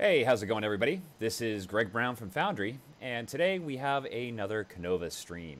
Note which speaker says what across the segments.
Speaker 1: Hey, how's it going, everybody? This is Greg Brown from Foundry, and today we have another Kanova stream.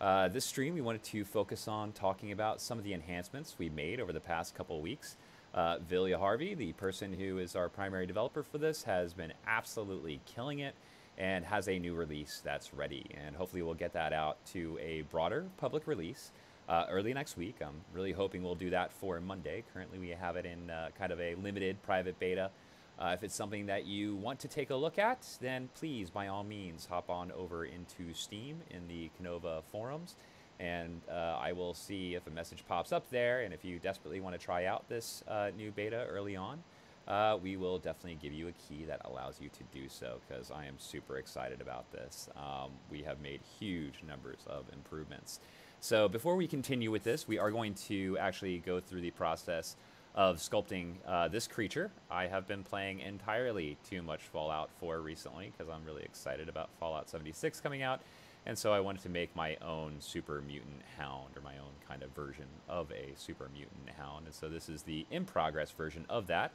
Speaker 1: Uh, this stream, we wanted to focus on talking about some of the enhancements we made over the past couple weeks. Uh, Vilja Harvey, the person who is our primary developer for this, has been absolutely killing it and has a new release that's ready. And hopefully, we'll get that out to a broader public release uh, early next week. I'm really hoping we'll do that for Monday. Currently, we have it in uh, kind of a limited private beta uh, if it's something that you want to take a look at, then please, by all means, hop on over into Steam in the Kanova forums, and uh, I will see if a message pops up there. And if you desperately want to try out this uh, new beta early on, uh, we will definitely give you a key that allows you to do so because I am super excited about this. Um, we have made huge numbers of improvements. So before we continue with this, we are going to actually go through the process of sculpting uh, this creature. I have been playing entirely too much Fallout 4 recently because I'm really excited about Fallout 76 coming out. And so I wanted to make my own super mutant hound, or my own kind of version of a super mutant hound. And so this is the in progress version of that.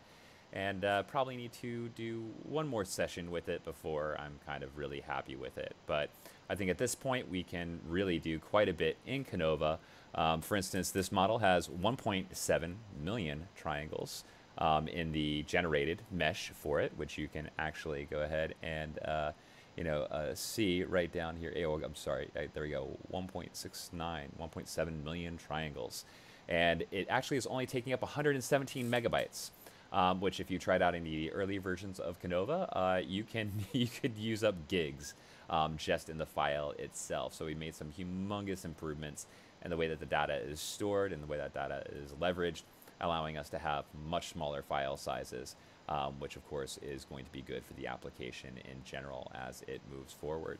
Speaker 1: And uh, probably need to do one more session with it before I'm kind of really happy with it. But I think at this point we can really do quite a bit in Kanova. Um, for instance, this model has 1.7 million triangles um, in the generated mesh for it, which you can actually go ahead and uh, you know uh, see right down here. Oh, I'm sorry, there we go. 1.69, 1.7 million triangles, and it actually is only taking up 117 megabytes. Um, which, if you tried out in the early versions of Kanova, uh, you can you could use up gigs um, just in the file itself. So we made some humongous improvements and the way that the data is stored and the way that data is leveraged, allowing us to have much smaller file sizes, um, which of course is going to be good for the application in general as it moves forward.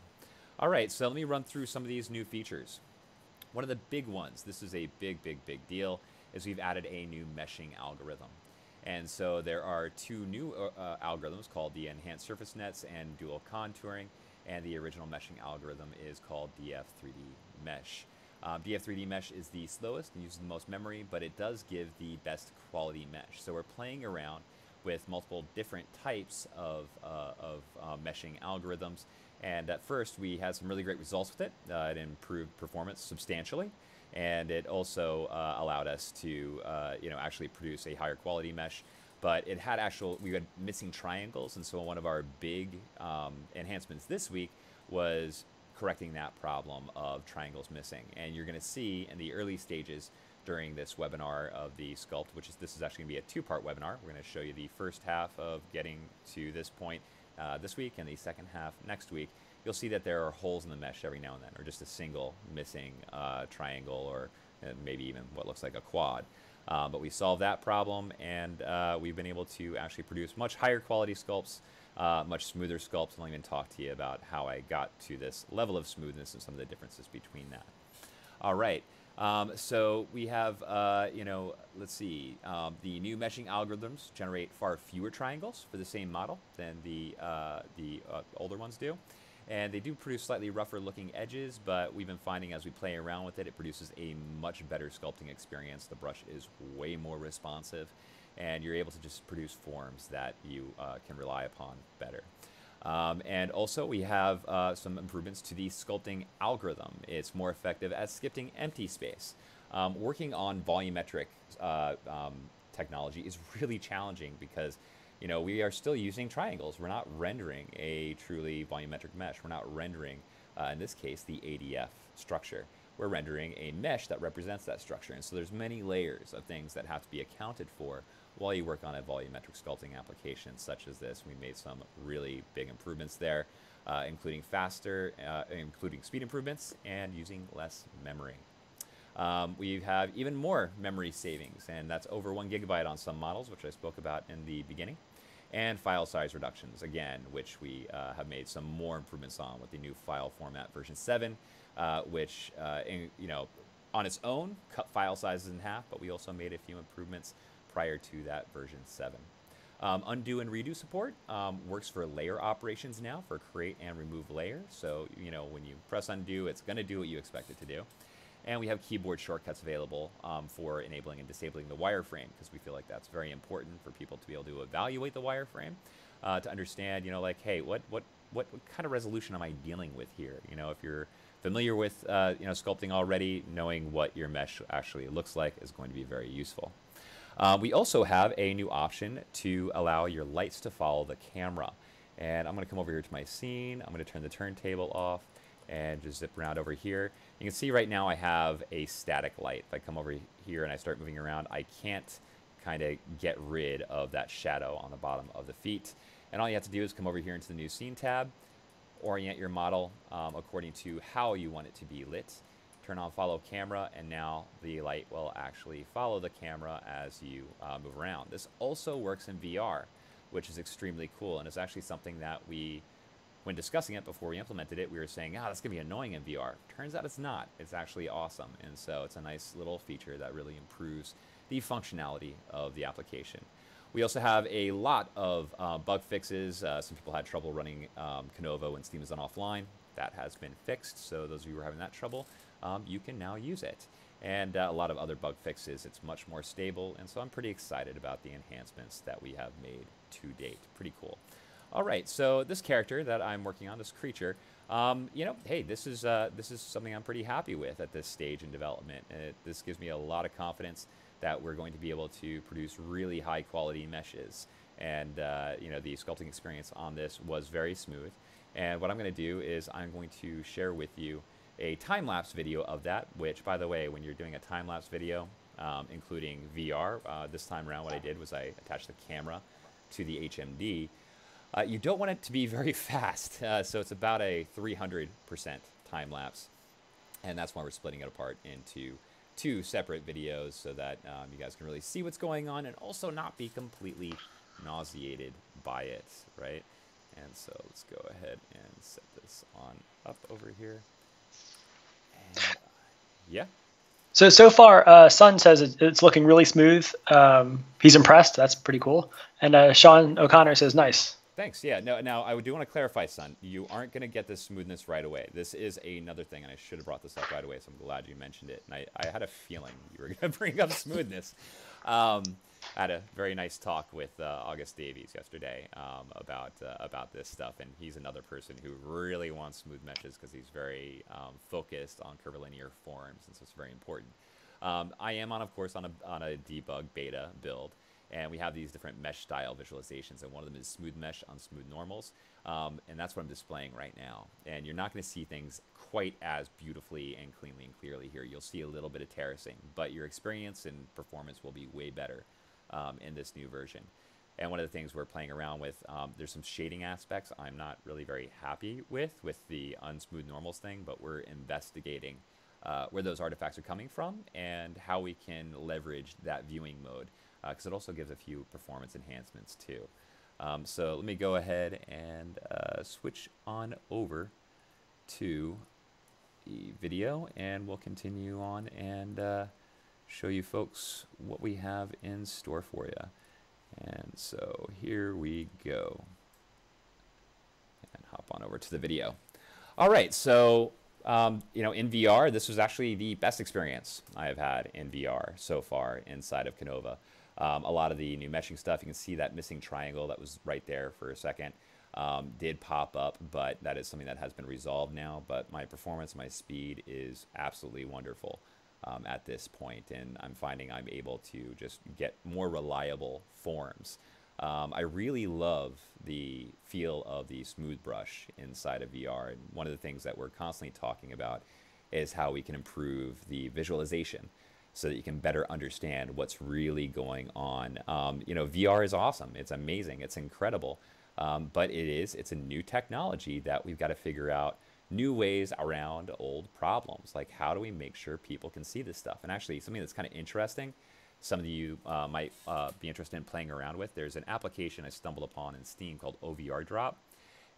Speaker 1: All right, so let me run through some of these new features. One of the big ones, this is a big, big, big deal, is we've added a new meshing algorithm. And so there are two new uh, uh algorithms called the enhanced surface nets and dual contouring, and the original meshing algorithm is called DF3D mesh. Um, DF3D mesh is the slowest and uses the most memory, but it does give the best quality mesh. So we're playing around with multiple different types of, uh, of uh, meshing algorithms. And at first, we had some really great results with it. Uh, it improved performance substantially, and it also uh, allowed us to, uh, you know, actually produce a higher quality mesh. But it had actual, we had missing triangles, and so one of our big um, enhancements this week was correcting that problem of triangles missing. And you're going to see in the early stages during this webinar of the sculpt, which is this is actually going to be a two-part webinar. We're going to show you the first half of getting to this point uh, this week and the second half next week. You'll see that there are holes in the mesh every now and then, or just a single missing uh, triangle, or uh, maybe even what looks like a quad. Uh, but we solved that problem, and uh, we've been able to actually produce much higher quality sculpts uh, much smoother sculpts. And I'll even talk to you about how I got to this level of smoothness and some of the differences between that. All right. Um, so we have, uh, you know, let's see, um, the new meshing algorithms generate far fewer triangles for the same model than the, uh, the uh, older ones do. And they do produce slightly rougher looking edges, but we've been finding as we play around with it, it produces a much better sculpting experience. The brush is way more responsive and you're able to just produce forms that you uh, can rely upon better. Um, and also we have uh, some improvements to the sculpting algorithm. It's more effective at sculpting empty space. Um, working on volumetric uh, um, technology is really challenging because you know we are still using triangles. We're not rendering a truly volumetric mesh. We're not rendering, uh, in this case, the ADF structure we're rendering a mesh that represents that structure. And so there's many layers of things that have to be accounted for while you work on a volumetric sculpting application such as this. We made some really big improvements there, uh, including faster, uh, including speed improvements, and using less memory. Um, we have even more memory savings, and that's over one gigabyte on some models, which I spoke about in the beginning and file size reductions again, which we uh, have made some more improvements on with the new file format version 7, uh, which, uh, in, you know, on its own cut file sizes in half, but we also made a few improvements prior to that version 7. Um, undo and redo support um, works for layer operations now for create and remove layer. So, you know, when you press undo, it's going to do what you expect it to do. And we have keyboard shortcuts available um, for enabling and disabling the wireframe because we feel like that's very important for people to be able to evaluate the wireframe. uh, to understand, you know, like, hey, what, what, what, what kind of resolution am I dealing with here? You know, if you're familiar with, uh, you know, sculpting already, knowing what your mesh actually looks like is going to be very useful. Uh, we also have a new option to allow your lights to follow the camera. And I'm going to come over here to my scene. I'm going to turn the turntable off and just zip around over here. You can see right now I have a static light. If I come over here and I start moving around, I can't kind of get rid of that shadow on the bottom of the feet. And all you have to do is come over here into the new scene tab, orient your model um, according to how you want it to be lit, turn on follow camera, and now the light will actually follow the camera as you uh, move around. This also works in VR, which is extremely cool, and it's actually something that we when discussing it before we implemented it, we were saying, ah, oh, that's going to be annoying in VR. Turns out it's not. It's actually awesome. And so it's a nice little feature that really improves the functionality of the application. We also have a lot of uh, bug fixes. Uh, some people had trouble running um, Kanova when Steam is on offline. That has been fixed. So those of you who are having that trouble, um, you can now use it. And uh, a lot of other bug fixes. It's much more stable. And so I'm pretty excited about the enhancements that we have made to date. Pretty cool. All right, so this character that I'm working on, this creature, um, you know, hey, this is uh, this is something I'm pretty happy with at this stage in development. It, this gives me a lot of confidence that we're going to be able to produce really high quality meshes. And uh, you know, the sculpting experience on this was very smooth. And what I'm going to do is I'm going to share with you a time lapse video of that. Which, by the way, when you're doing a time lapse video, um, including VR, uh, this time around, what I did was I attached the camera to the HMD uh, you don't want it to be very fast, uh, so it's about a 300% time lapse. And that's why we're splitting it apart into two separate videos so that um, you guys can really see what's going on and also not be completely nauseated by it, right? And so let's go ahead and set this on up over here. And, uh, yeah.
Speaker 2: So so far, uh, Sun says it's looking really smooth. Um, he's impressed. That's pretty cool. And uh, Sean O'Connor says nice.
Speaker 1: Thanks. Yeah. No. Now I do want to clarify, son. You aren't going to get this smoothness right away. This is another thing, and I should have brought this up right away. So I'm glad you mentioned it. And I, I had a feeling you were going to bring up smoothness. Um, I had a very nice talk with uh, August Davies yesterday um, about uh, about this stuff, and he's another person who really wants smooth meshes because he's very um, focused on curvilinear forms, and so it's very important. Um, I am on, of course, on a on a debug beta build. And we have these different mesh style visualizations, and one of them is smooth mesh on smooth normals. Um, and that's what I'm displaying right now. And you're not going to see things quite as beautifully and cleanly and clearly here. You'll see a little bit of terracing, but your experience and performance will be way better um, in this new version. And one of the things we're playing around with, um, there's some shading aspects I'm not really very happy with, with the unsmooth normals thing, but we're investigating uh, where those artifacts are coming from and how we can leverage that viewing mode because uh, it also gives a few performance enhancements too. Um, so let me go ahead and uh, switch on over to the video and we'll continue on and uh, show you folks what we have in store for you. And so here we go. And hop on over to the video. All right, so um, you know, in VR, this was actually the best experience I have had in VR so far inside of Kanova. Um, a lot of the new meshing stuff, you can see that missing triangle that was right there for a second um, did pop up, but that is something that has been resolved now. But my performance, my speed is absolutely wonderful um, at this point, and I'm finding I'm able to just get more reliable forms. Um, I really love the feel of the smooth brush inside of VR, and one of the things that we're constantly talking about is how we can improve the visualization so that you can better understand what's really going on. Um, you know, VR is awesome. It's amazing. It's incredible. Um, but it is, it's a new technology that we've got to figure out new ways around old problems. Like how do we make sure people can see this stuff? And actually something that's kind of interesting, some of you uh, might uh, be interested in playing around with. There's an application I stumbled upon in Steam called OVR Drop.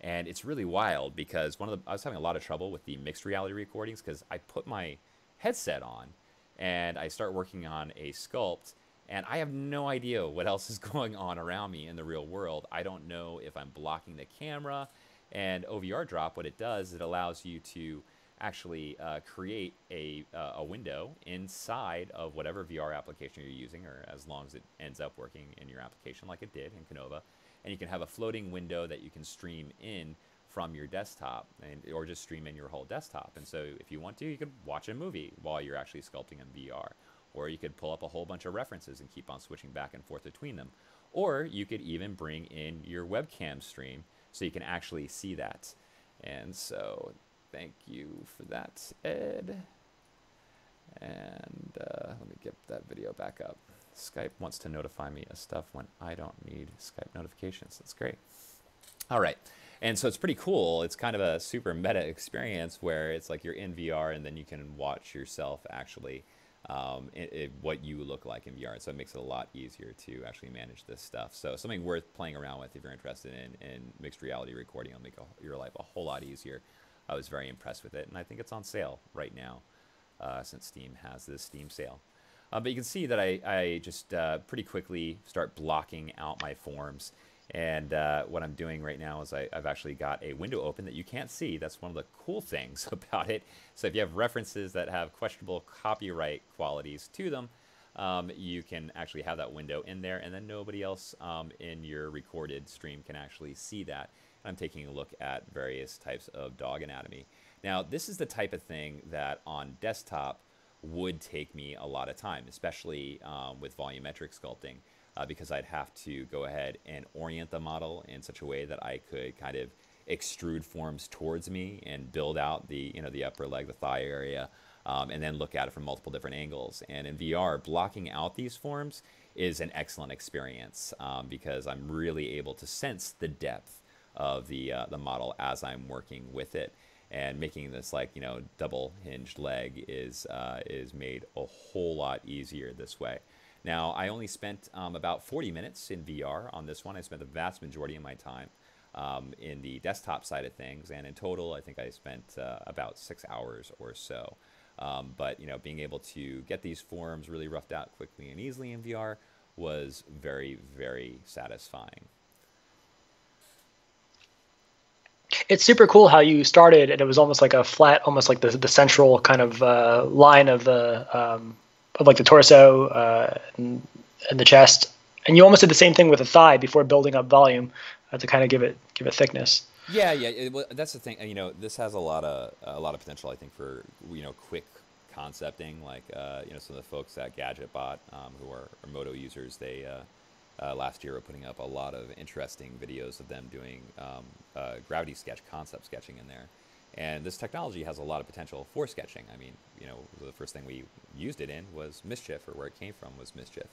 Speaker 1: And it's really wild because one of the, I was having a lot of trouble with the mixed reality recordings because I put my headset on and I start working on a sculpt and I have no idea what else is going on around me in the real world. I don't know if I'm blocking the camera. And OVR Drop, what it does, it allows you to actually uh, create a, uh, a window inside of whatever VR application you're using, or as long as it ends up working in your application like it did in Kanova. and you can have a floating window that you can stream in from your desktop and, or just stream in your whole desktop. And so if you want to, you could watch a movie while you're actually sculpting in VR. Or you could pull up a whole bunch of references and keep on switching back and forth between them. Or you could even bring in your webcam stream so you can actually see that. And so thank you for that, Ed. And uh, let me get that video back up. Skype wants to notify me of stuff when I don't need Skype notifications. That's great. All right. And so it's pretty cool. It's kind of a super meta experience where it's like you're in VR and then you can watch yourself actually um, it, it, what you look like in VR. And So it makes it a lot easier to actually manage this stuff. So something worth playing around with if you're interested in, in mixed reality recording. It'll make a, your life a whole lot easier. I was very impressed with it, and I think it's on sale right now uh, since Steam has this Steam sale. Uh, but you can see that I, I just uh, pretty quickly start blocking out my forms. And uh, what I'm doing right now is I, have actually got a window open that you can't see. That's one of the cool things about it. So if you have references that have questionable copyright qualities to them, um, you can actually have that window in there, and then nobody else um, in your recorded stream can actually see that. And I'm taking a look at various types of dog anatomy. Now, this is the type of thing that on desktop would take me a lot of time, especially um, with volumetric sculpting uh, because I'd have to go ahead and orient the model in such a way that I could kind of extrude forms towards me and build out the you know the upper leg, the thigh area, um, and then look at it from multiple different angles. And in VR, blocking out these forms is an excellent experience um, because I'm really able to sense the depth of the uh, the model as I'm working with it. And making this like you know double hinged leg is uh, is made a whole lot easier this way. Now, I only spent um, about 40 minutes in VR on this one. I spent the vast majority of my time um, in the desktop side of things, and in total, I think I spent uh, about six hours or so. Um, but you know, being able to get these forms really roughed out quickly and easily in VR was very, very satisfying.
Speaker 2: It's super cool how you started, and it was almost like a flat, almost like the the central kind of uh, line of the um, of like the torso uh, and, and, the chest, and you almost did the same thing with the thigh before building up volume uh, to kind of give it give it thickness.
Speaker 1: Yeah, yeah, it, well, that's the thing. You know, this has a lot of a lot of potential. I think for you know quick concepting, like uh, you know some of the folks at GadgetBot um, who are, are, Modo users, they. Uh, uh, last year, were putting up a lot of interesting videos of them doing um, uh, gravity sketch concept sketching in there, and this technology has a lot of potential for sketching. I mean, you know, the first thing we used it in was Mischief, or where it came from was Mischief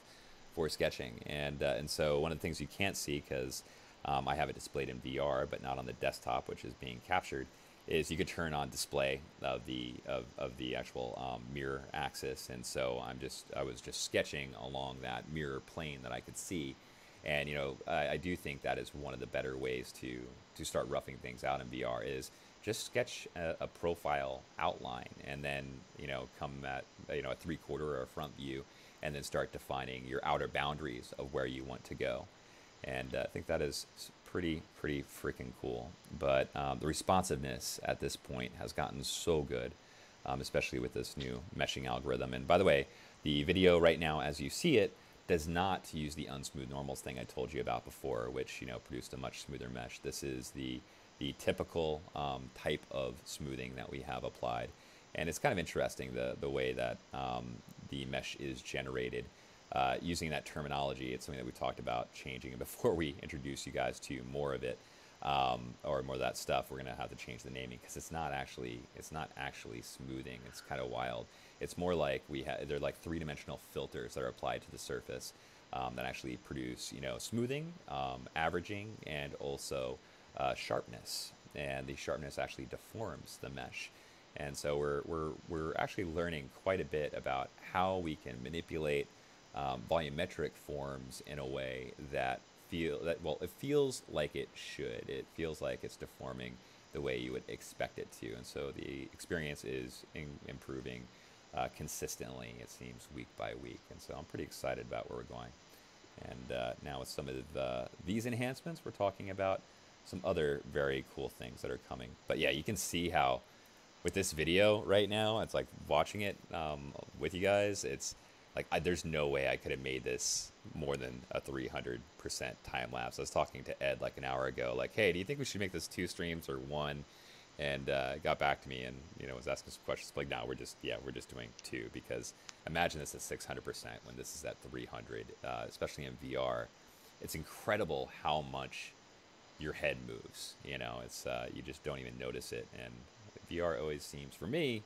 Speaker 1: for sketching. And, uh, and so one of the things you can't see, because um, I have it displayed in VR, but not on the desktop, which is being captured, is you could turn on display of the of, of the actual um, mirror axis. And so I'm just I was just sketching along that mirror plane that I could see. And you know, I, I do think that is one of the better ways to to start roughing things out in VR is just sketch a, a, profile outline and then you know come at you know a three quarter or a front view and then start defining your outer boundaries of where you want to go. And uh, i think that is pretty pretty freaking cool. But um, the responsiveness at this point has gotten so good um, especially with this new meshing algorithm. And by the way the video right now as you see it does not use the unsmooth normals thing I told you about before, which you know produced a much smoother mesh. This is the the typical um, type of smoothing that we have applied. And it's kind of interesting the, the way that um, the mesh is generated. Uh, using that terminology, it's something that we talked about changing. And before we introduce you guys to more of it, um, or more of that stuff, we're going to have to change the naming because it's not actually it's not actually smoothing. It's kind of wild. It's more like we have they're like three-dimensional filters that are applied to the surface um, that actually produce you know smoothing, um, averaging, and also uh, sharpness, and the sharpness actually deforms the mesh. And so we're, we're, we're actually learning quite a bit about how we can manipulate um, volumetric forms in a way that feel that well it feels like it should. It feels like it's deforming the way you would expect it to, and so the experience is in, improving uh, consistently. It seems week by week, and so I'm pretty excited about where we're going. And uh, now with some of the, these enhancements, we're talking about some other very cool things that are coming. But yeah, you can see how with this video right now, it's like watching it um, with you guys. It's like I, there's no way I could have made this more than a 300% time lapse. I was talking to Ed like an hour ago, like, hey, do you think we should make this two streams or one? And uh, got back to me and you know was asking some questions. Like, now we're just yeah, we're just doing two because imagine this at 600% when this is at 300, uh, especially in VR. It's incredible how much your head moves. You know, it's uh, you just don't even notice it. And VR always seems for me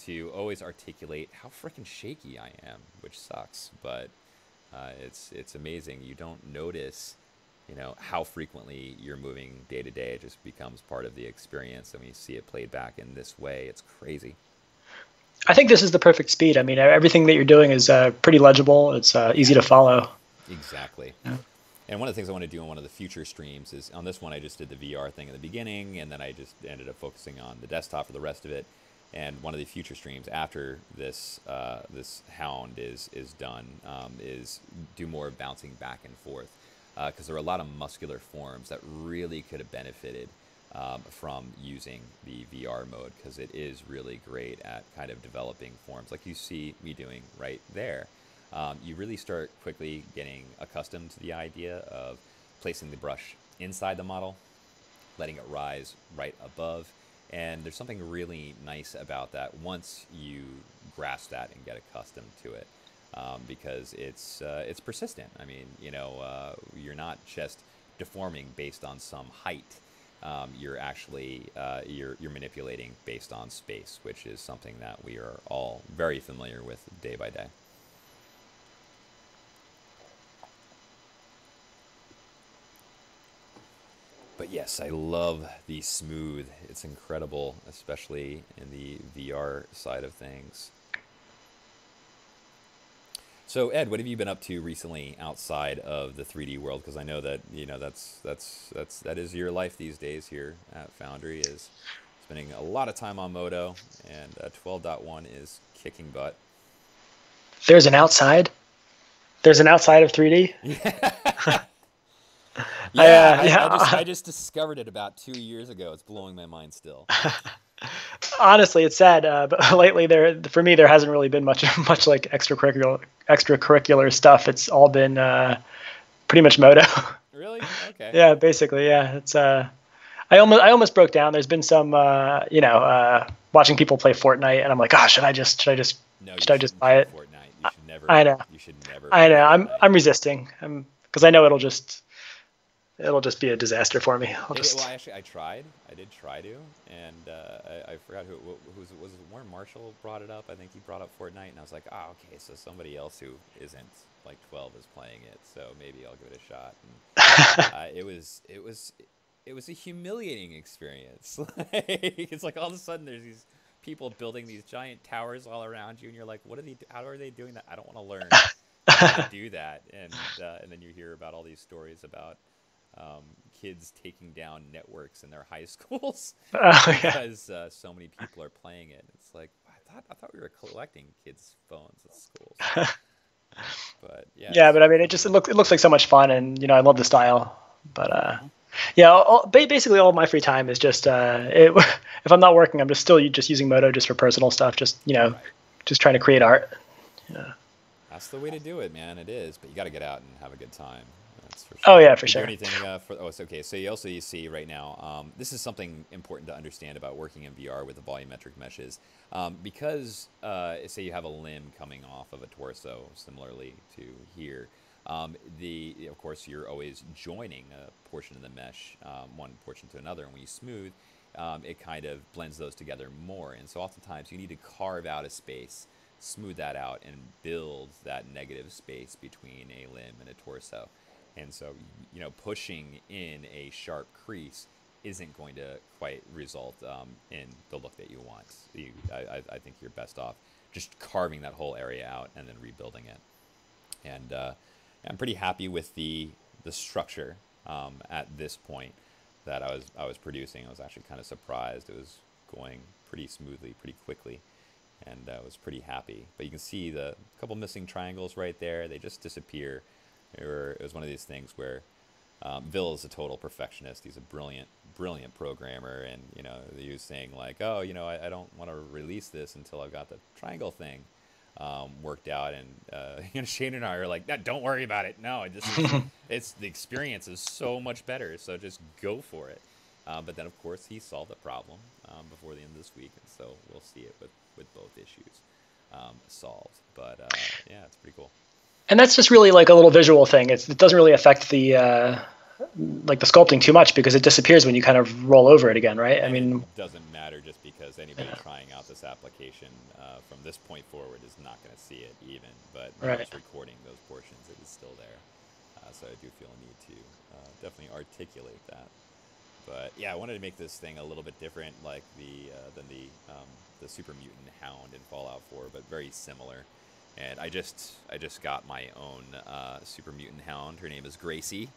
Speaker 1: to always articulate how freaking shaky I am, which sucks. But uh, it's it's amazing. You don't notice, you know, how frequently you're moving day to day. It just becomes part of the experience, and when you see it played back in this way, it's crazy.
Speaker 2: I think this is the perfect speed. I mean, everything that you're doing is uh, pretty legible. It's uh, easy to follow.
Speaker 1: Exactly. Yeah. And one of the things I want to do in one of the future streams is on this one I just did the VR thing in the beginning, and then I just ended up focusing on the desktop for the rest of it. And one of the future streams after this uh, this hound is is done um, is do more bouncing back and forth because uh, there are a lot of muscular forms that really could have benefited um, from using the VR mode because it is really great at kind of developing forms like you see me doing right there. Um, you really start quickly getting accustomed to the idea of placing the brush inside the model, letting it rise right above, and there's something really nice about that once you grasp that and get accustomed to it. Um, because it's uh, it's persistent. I mean, you know, uh, you're not just deforming based on some height. Um, you're actually uh, you're you're manipulating based on space, which is something that we are all very familiar with day by day. But yes, I love the smooth. It's incredible, especially in the VR side of things. So Ed, what have you been up to recently outside of the 3D world? Because I know that you know that's that's that's that is your life these days here at Foundry is spending a lot of time on Modo, and uh, 12.1 is kicking butt.
Speaker 2: There's an outside. There's an outside of 3D.
Speaker 1: Yeah. Yeah, I, uh, yeah. I, just, I just discovered it about two years ago. It's blowing my mind still.
Speaker 2: Honestly, it's sad, uh, but lately there for me there hasn't really been much much like extracurricular extracurricular stuff. It's all been uh, pretty much Modo.
Speaker 1: Really? Okay.
Speaker 2: yeah, basically, yeah. It's uh, I almost I almost broke down. There's been some uh, you know uh, watching people play Fortnite, and I'm like, oh, should I just should I just no, should I just buy it?
Speaker 1: Fortnite. You should never.
Speaker 2: I know.
Speaker 1: You should never.
Speaker 2: I know. I'm Fortnite. I'm resisting. I'm because I know it'll just it'll just be a disaster for me. I'll just...
Speaker 1: Well, actually, I tried. I did try to, and uh, I, I, forgot who who was, was Warren Marshall brought it up. I think he brought up Fortnite, and I was like, oh, okay, so somebody else who isn't like 12 is playing it, so maybe I'll give it a shot. And, uh, it was it was it was a humiliating experience. it's like all of a sudden there's these people building these giant towers all around you, and you're like, what are they? How are they doing that? I don't want to learn. how to do that, and uh, and then you hear about all these stories about um, kids taking down networks in their high schools oh, because uh, so many people are playing it. It's like I thought I thought we were collecting kids' phones at schools. but yeah.
Speaker 2: Yeah, but I mean, it just it looks it looks like so much fun, and you know, I love the style. But uh, yeah, all, basically all my free time is just uh, it, if I'm not working, I'm just still just using Modo just for personal stuff. Just you know, just trying to create art. Yeah.
Speaker 1: That's the way to do it, man. It is, but you got to get out and have a good time.
Speaker 2: Sure. Oh yeah, for sure.
Speaker 1: anything uh, for? Oh, it's okay. So you also you see right now. Um, this is something important to understand about working in VR with the volumetric meshes, um, because uh, say you have a limb coming off of a torso, similarly to here. Um, the of course you're always joining a portion of the mesh, um, one portion to another, and when you smooth, um, it kind of blends those together more. And so oftentimes you need to carve out a space, smooth that out, and build that negative space between a limb and a torso. And so, you know, pushing in a sharp crease isn't going to quite result um, in the look that you want. You, I, I, think you're best off just carving that whole area out and then rebuilding it. And uh, I'm pretty happy with the the structure um, at this point that I was I was producing. I was actually kind of surprised. It was going pretty smoothly, pretty quickly, and I was pretty happy. But you can see the couple missing triangles right there. They just disappear it was one of these things where um, Vil is a total perfectionist. He's a brilliant, brilliant programmer, and you know he was saying like, oh, you know, I, I don't want to release this until I've got the triangle thing um, worked out. And uh, you know, Shane and I are like, no, don't worry about it. No, it just it's the experience is so much better. So just go for it. Uh, but then, of course, he solved the problem um, before the end of this week, and so we'll see it with with both issues um, solved. But uh, yeah, it's pretty cool.
Speaker 2: And that's just really like a little visual thing. It's, it doesn't really affect the uh, like the sculpting too much because it disappears when you kind of roll over it again, right? I mean,
Speaker 1: it doesn't matter just because anybody yeah. trying out this application uh, from this point forward is not going to see it even. But when right. I was recording those portions, it is still there. Uh, so I do feel a need to uh, definitely articulate that. But yeah, I wanted to make this thing a little bit different, like the uh, than the um, the super mutant hound in Fallout 4, but very similar. And I just I just got my own uh, super mutant hound. Her name is Gracie.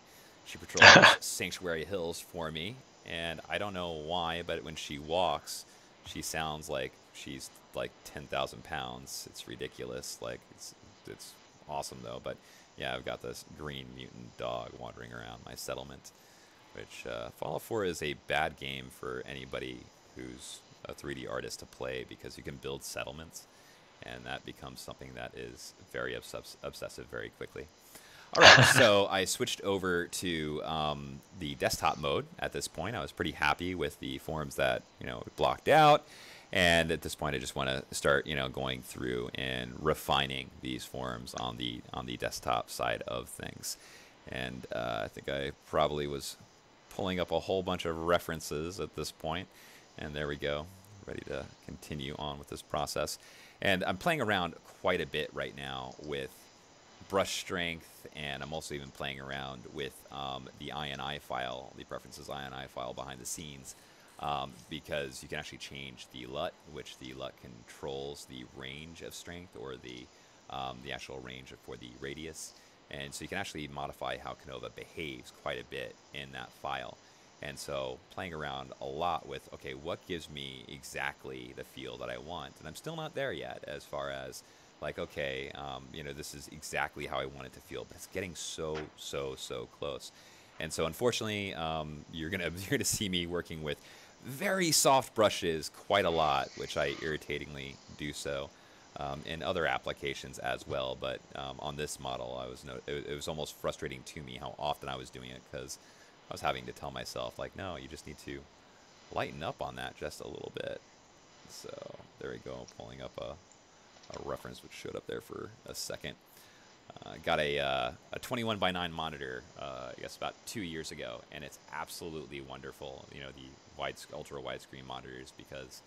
Speaker 1: She patrols Sanctuary Hills for me, and I don't know why, but when she walks, she sounds like she's like 10,000 pounds. It's ridiculous. Like it's it's awesome though. But yeah, I've got this green mutant dog wandering around my settlement, which uh, Fallout 4 is a bad game for anybody who's a 3D artist to play because you can build settlements, and that becomes something that is very obsess- obsessive very quickly. All right, so I switched over to um, the desktop mode at this point. I was pretty happy with the forms that you know blocked out, and at this point, I just want to start you know going through and refining these forms on the on the desktop side of things. And uh, I think I probably was pulling up a whole bunch of references at this point, and there we go, ready to continue on with this process. And I'm playing around quite a bit right now with brush strength, and I'm also even playing around with um, the INI file, the preferences INI file behind the scenes, um, because you can actually change the LUT, which the LUT controls the range of strength or the um, the actual range for the radius, and so you can actually modify how Kanova behaves quite a bit in that file. And so playing around a lot with, okay, what gives me exactly the feel that I want? And I'm still not there yet as far as like, okay, um, you know, this is exactly how I want it to feel, but it's getting so, so, so close. And so, unfortunately, um, you're gonna you're gonna see me working with very soft brushes quite a lot, which I irritatingly do so um, in other applications as well. But um, on this model, I was no, it, it, was almost frustrating to me how often I was doing it because I was having to tell myself like, no, you just need to lighten up on that just a little bit. So there we go, pulling up a a reference which showed up there for a second. Uh, got a, uh, a 21 by 9 monitor, uh, I guess about two years ago, and it's absolutely wonderful. You know, the wide, ultra widescreen monitors because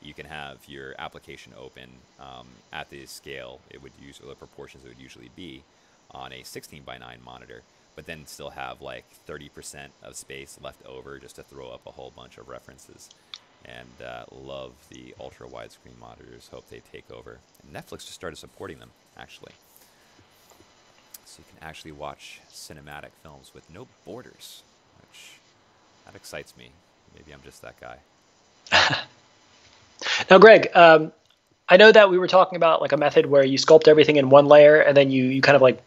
Speaker 1: you can have your application open um, at the scale it would use, or the proportions it would usually be on a 16 by 9 monitor, but then still have like 30% of space left over just to throw up a whole bunch of references and uh, love the ultra widescreen monitors. Hope they take over. And Netflix just started supporting them, actually. So you can actually watch cinematic films with no borders, which that excites me. Maybe I'm just that guy.
Speaker 2: now, Greg, um, I know that we were talking about like a method where you sculpt everything in one layer and then you you kind of like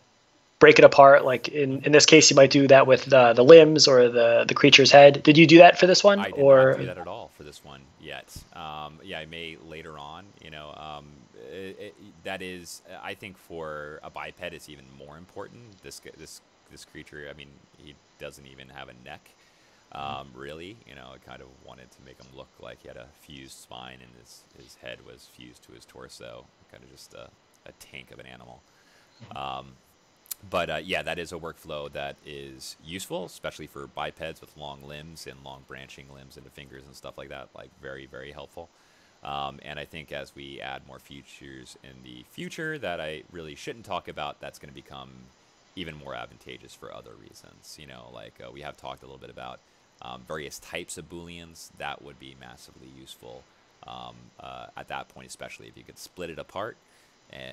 Speaker 2: break it apart. Like in, in this case, you might do that with the, the limbs or the, the creature's head. Did you do that for this one?
Speaker 1: I did
Speaker 2: or?
Speaker 1: not do that at all for this one yet. Um, yeah, I may later on. You know, um, it, it, that is, I think for a biped, it's even more important. This this this creature, I mean, he doesn't even have a neck. Um, really, you know, I kind of wanted to make him look like he had a fused spine and his, his head was fused to his torso, kind of just a, a tank of an animal. Um, but uh, yeah, that is a workflow that is useful, especially for bipeds with long limbs and long branching limbs into fingers and stuff like that. Like very, very helpful. Um, and I think as we add more features in the future that I really shouldn't talk about, that's going to become even more advantageous for other reasons. You know, like uh, we have talked a little bit about um, various types of booleans. That would be massively useful um, uh, at that point, especially if you could split it apart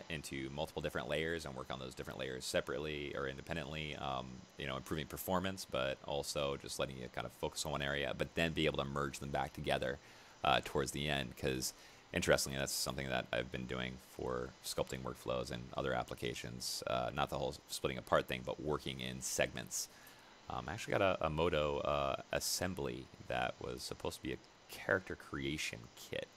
Speaker 1: into multiple different layers and work on those different layers separately or independently, um, you know, improving performance, but also just letting you kind of focus on one area, but then be able to merge them back together uh, towards the end. Because interestingly, that's something that I've been doing for sculpting workflows and other applications. Uh, not the whole splitting apart thing, but working in segments. Um, I actually got a, a Modo uh, assembly that was supposed to be a character creation kit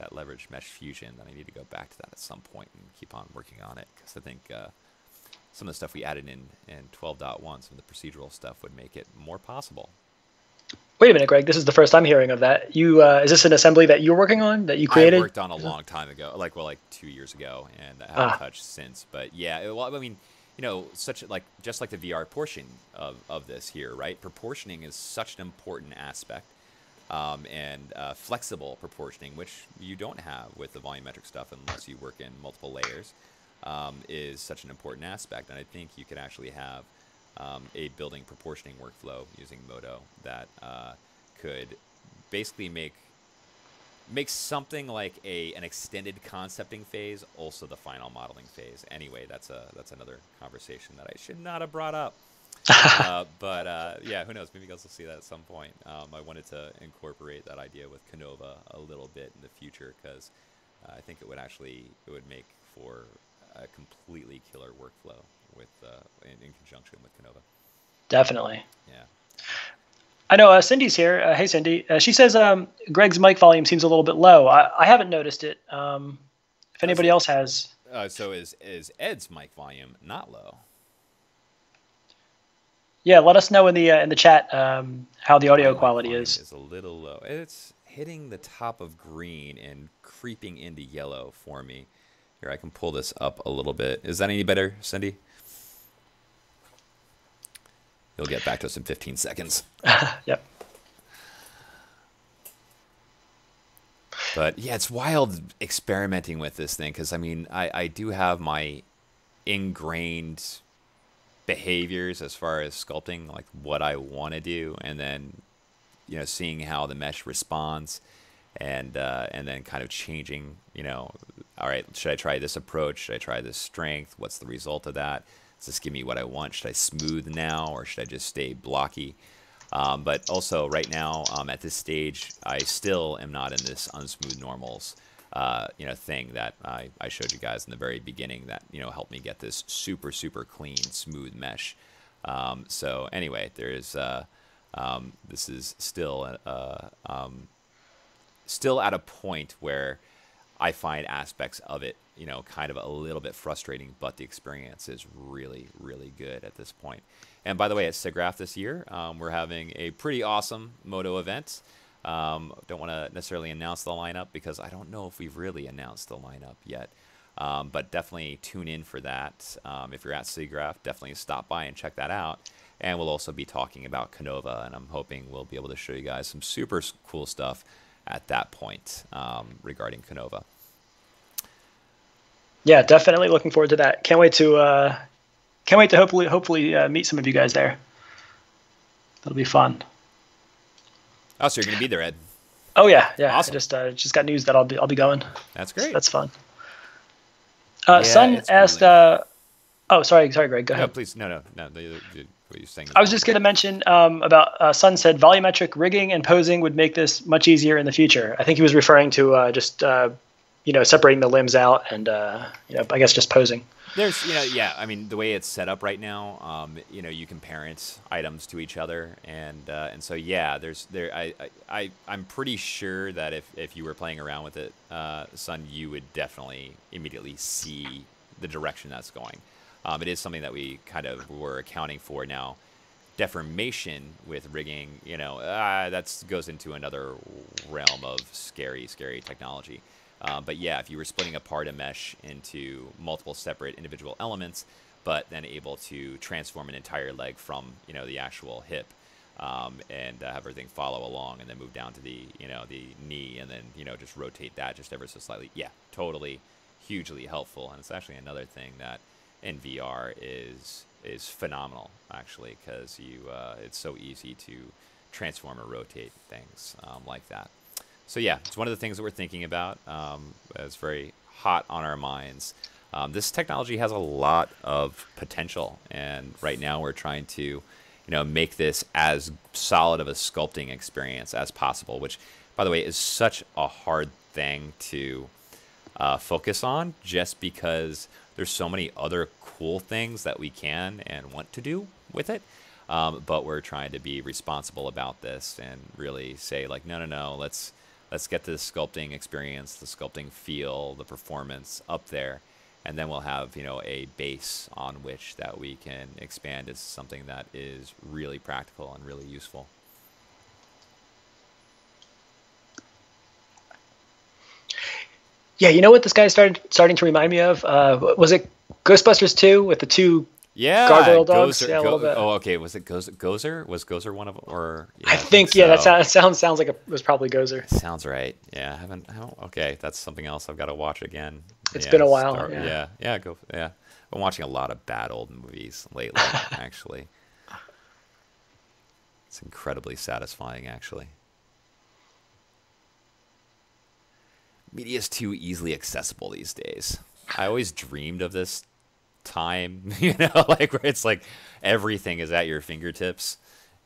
Speaker 1: that leverage mesh fusion, then I need to go back to that at some point and keep on working on it because I think uh, some of the stuff we added in in 12.1, some of the procedural stuff would make it more possible.
Speaker 2: Wait a minute, Greg. This is the first I'm hearing of that. You uh, is this an assembly that you're working on that you created? I
Speaker 1: worked on a long time ago, like well, like two years ago, and I haven't ah. touched since. But yeah, well, I mean, you know, such like just like the VR portion of, of this here, right? Proportioning is such an important aspect, um, and uh, flexible proportioning, which you don't have with the volumetric stuff unless you work in multiple layers, um, is such an important aspect. And I think you could actually have um, a building proportioning workflow using Modo that uh, could basically make make something like a an extended concepting phase also the final modeling phase. Anyway, that's a that's another conversation that I should not have brought up. uh, but uh, yeah, who knows? Maybe you guys will see that at some point. Um, I wanted to incorporate that idea with Kanova a little bit in the future because uh, I think it would actually it would make for a completely killer workflow with uh, in, in, conjunction with Kanova.
Speaker 2: Definitely.
Speaker 1: Yeah.
Speaker 2: I know uh, Cindy's here. Uh, hey, Cindy. Uh, she says um, Greg's mic volume seems a little bit low. I, I haven't noticed it. Um, if anybody else has.
Speaker 1: Uh, so is is Ed's mic volume not low?
Speaker 2: Yeah, let us know in the uh, in the chat um, how the audio quality is.
Speaker 1: It's a little low. It's hitting the top of green and creeping into yellow for me. Here, I can pull this up a little bit. Is that any better, Cindy? You'll get back to us in 15 seconds.
Speaker 2: yep.
Speaker 1: But yeah, it's wild experimenting with this thing because I mean, I, I do have my ingrained behaviors as far as sculpting, like what I want to do, and then you know seeing how the mesh responds, and uh, and then kind of changing. You know, all right, should I try this approach? Should I try this strength? What's the result of that? Does this give me what I want? Should I smooth now, or should I just stay blocky? Um, but also, right now, um, at this stage, I still am not in this unsmooth normals, uh, you know, thing that I, I showed you guys in the very beginning that you know helped me get this super super clean smooth mesh. Um, so anyway, there is uh, um, this is still uh, um, still at a point where I find aspects of it, you know, kind of a little bit frustrating, but the experience is really, really good at this point. And by the way, at SIGGRAPH this year, um, we're having a pretty awesome Modo event. Um, don't want to necessarily announce the lineup because I don't know if we've really announced the lineup yet. Um, but definitely tune in for that. Um, if you're at SIGGRAPH, definitely stop by and check that out. And we'll also be talking about Kanova, and I'm hoping we'll be able to show you guys some super cool stuff at that point um, regarding Kanova.
Speaker 2: Yeah, definitely looking forward to that. Can't wait to uh, can't wait to hopefully hopefully uh, meet some of you guys there. That'll be fun.
Speaker 1: Oh, so you're gonna be there, Ed?
Speaker 2: Oh yeah, yeah. Awesome. I just uh, just got news that I'll be I'll be going.
Speaker 1: That's great.
Speaker 2: That's fun. Uh, yeah, Sun asked. Uh, oh, sorry, sorry, Greg. Go ahead.
Speaker 1: No, please, no, no, no. The, the, what you're saying.
Speaker 2: I was just going to mention um, about uh, Sun said volumetric rigging and posing would make this much easier in the future. I think he was referring to uh, just uh, you know separating the limbs out and uh, you know I guess just posing.
Speaker 1: There's you know yeah I mean the way it's set up right now um, you know you can parent items to each other and uh, and so yeah there's there I, I I'm pretty sure that if if you were playing around with it uh, Sun you would definitely immediately see the direction that's going. Um, it is something that we kind of were accounting for now. Deformation with rigging, you know, uh, that goes into another realm of scary, scary technology. Uh, but yeah, if you were splitting apart a mesh into multiple separate individual elements, but then able to transform an entire leg from you know the actual hip um, and uh, have everything follow along, and then move down to the you know the knee, and then you know just rotate that just ever so slightly. Yeah, totally, hugely helpful, and it's actually another thing that in VR is is phenomenal actually because you uh, it's so easy to transform or rotate things um, like that. So yeah, it's one of the things that we're thinking about. Um, it's very hot on our minds. Um, this technology has a lot of potential, and right now we're trying to, you know, make this as solid of a sculpting experience as possible. Which, by the way, is such a hard thing to uh, focus on, just because there's so many other cool things that we can and want to do with it. Um, but we're trying to be responsible about this and really say like, no, no, no, let's let's get the sculpting experience, the sculpting feel, the performance up there, and then we'll have you know a base on which that we can expand as something that is really practical and really useful.
Speaker 2: Yeah, you know what this guy started starting to remind me of? Uh, was it Ghostbusters 2 with the two
Speaker 1: yeah,
Speaker 2: gargoyle dogs?
Speaker 1: Gozer,
Speaker 2: yeah, a little bit.
Speaker 1: Oh, okay. Was it Gozer? Gozer? Was Gozer one of them? or? Yeah,
Speaker 2: I think, yeah, that sounds sounds sounds like a, it was probably Gozer.
Speaker 1: Sounds right. Yeah, I haven't. I haven't okay, that's something else I've got to watch again.
Speaker 2: It's
Speaker 1: Yeah,
Speaker 2: been a while,
Speaker 1: start-
Speaker 2: yeah.
Speaker 1: yeah, yeah. Go. Yeah, I'm watching a lot of bad old movies lately. actually, it's incredibly satisfying. Actually, media is too easily accessible these days. I always dreamed of this time, you know, like where it's like everything is at your fingertips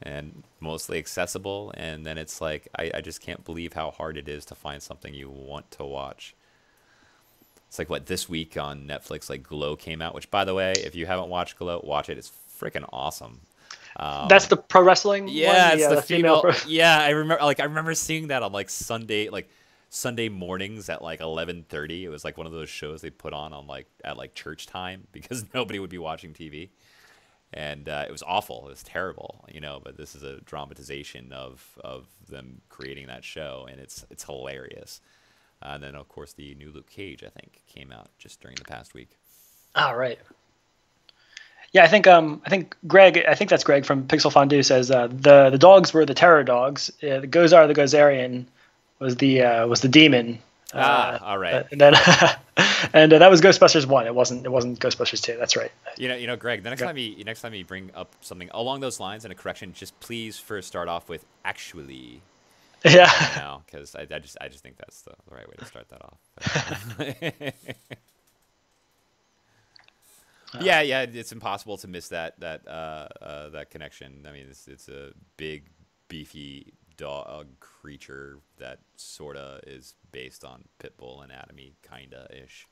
Speaker 1: and mostly accessible. And then it's like, I, I just can't believe how hard it is to find something you want to watch. It's like what this week on Netflix, like Glow came out, which by the way, if you haven't watched Glow, watch it. It's freaking awesome. Um,
Speaker 2: That's the pro wrestling
Speaker 1: yeah,
Speaker 2: one?
Speaker 1: it's the, female.
Speaker 2: pro-
Speaker 1: yeah, I remember. Like I remember seeing that on like Sunday, like Sunday mornings at like eleven thirty. It was like one of those shows they put on on like at like church time because nobody would be watching TV, and uh, it was awful. It was terrible, you know. But this is a dramatization of of them creating that show, and it's it's hilarious. Uh, and then of course the new Luke Cage, I think, came out just during the past week.
Speaker 2: Ah, right. Yeah, I think um, I think Greg, I think that's Greg from Pixel Fondue says uh, the the dogs were the terror dogs. The Gozer the Gozerian was the uh, was the demon.
Speaker 1: Ah,
Speaker 2: Uh,
Speaker 1: all right.
Speaker 2: And then and uh, that was Ghostbusters one. It wasn't it wasn't Ghostbusters two. That's right.
Speaker 1: You know, you know, Greg. The next time you next time you bring up something along those lines and a correction, just please first start off with actually.
Speaker 2: Yeah.
Speaker 1: now because I, I just I just think that's the, the right way to start that off. yeah, yeah, it's impossible to miss that that uh, uh, that connection. I mean, it's it's a big, beefy dog creature that sorta is based on Pitbull anatomy, kinda ish.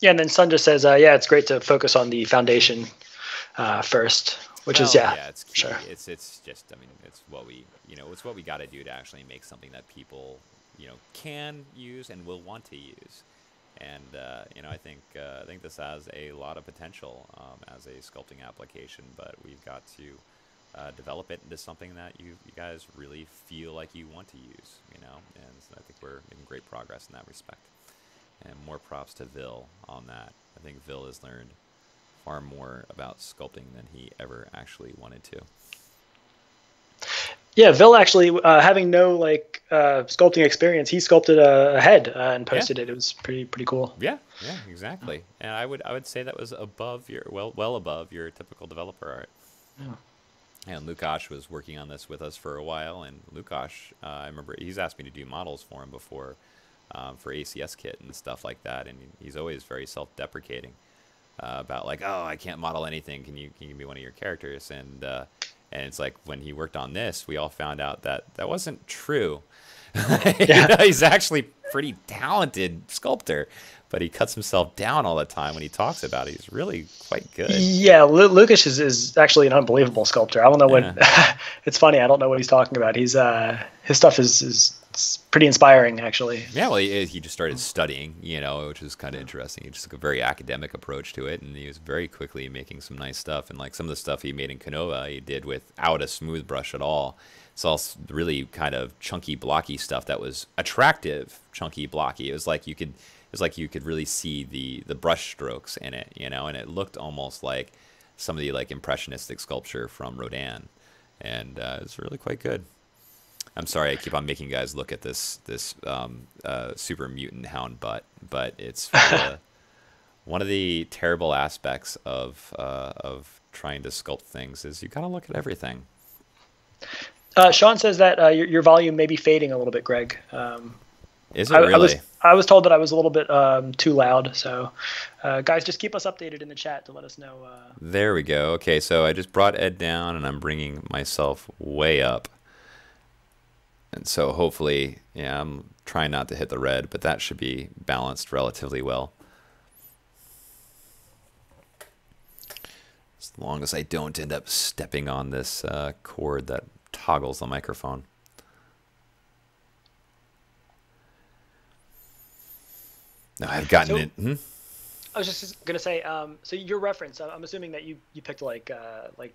Speaker 2: Yeah, and then Sun just says, uh, yeah, it's great to focus on the foundation uh, first, which is
Speaker 1: Well,
Speaker 2: yeah,
Speaker 1: it's key.
Speaker 2: sure.
Speaker 1: It's it's just I mean it's what we you know it's what we got to do to actually make something that people you know can use and will want to use, and uh, you know I think uh, I think this has a lot of potential um, as a sculpting application, but we've got to uh, develop it into something that you you guys really feel like you want to use, you know, and I think we're making great progress in that respect. And more props to Vil on that. I think Vil has learned far more about sculpting than he ever actually wanted to.
Speaker 2: Yeah, Vil actually, uh, having no like uh, sculpting experience, he sculpted a, a head uh, and posted it. It was pretty pretty cool.
Speaker 1: Yeah, yeah, exactly. And I would I would say that was above your well well above your typical developer art.
Speaker 2: Yeah.
Speaker 1: And Lukash was working on this with us for a while, and Lukash, uh, I remember he's asked me to do models for him before, um, for ACS kit and stuff like that, and he's always very self-deprecating uh, about like, oh, I can't model anything. Can you can you be one of your characters? And uh, and it's like when he worked on this, we all found out that that wasn't true. You know, he's actually pretty talented sculptor, but he cuts himself down all the time when he talks about it. He's really quite good.
Speaker 2: Yeah, Lu- Lucas is, is actually an unbelievable sculptor. I don't know what. it's funny. I don't know what he's talking about. He's uh his stuff is is is pretty inspiring actually.
Speaker 1: Yeah, well, he, he just started studying, you know, which is kind of interesting. He just took a very academic approach to it, and he was very quickly making some nice stuff. And like some of the stuff he made in Kanova, he did without a smooth brush at all. It's all really kind of chunky, blocky stuff that was attractive, chunky, blocky. It was like you could, it was like you could really see the the brush strokes in it, you know, and it looked almost like some of the like impressionistic sculpture from Rodin, and uh, it's really quite good. I'm sorry, I keep on making you guys look at this this um, uh, super mutant hound butt, but it's uh, one of the terrible aspects of uh, of trying to sculpt things is you gotta look at everything.
Speaker 2: Uh, Sean says that uh, your, your volume may be fading a little bit, Greg. Um,
Speaker 1: Is it
Speaker 2: I,
Speaker 1: really?
Speaker 2: I was I was told that I was a little bit um, too loud. So, uh, guys, just keep us updated in the chat to let us know. Uh,
Speaker 1: There we go. Okay, so I just brought Ed down, and I'm bringing myself way up. And so hopefully, yeah, I'm trying not to hit the red, but that should be balanced relatively well. As long as I don't end up stepping on this uh, cord that toggles the microphone. No, I've gotten so, it. Hmm?
Speaker 2: I was just gonna say, um, so your reference. I'm assuming that you you picked like uh, like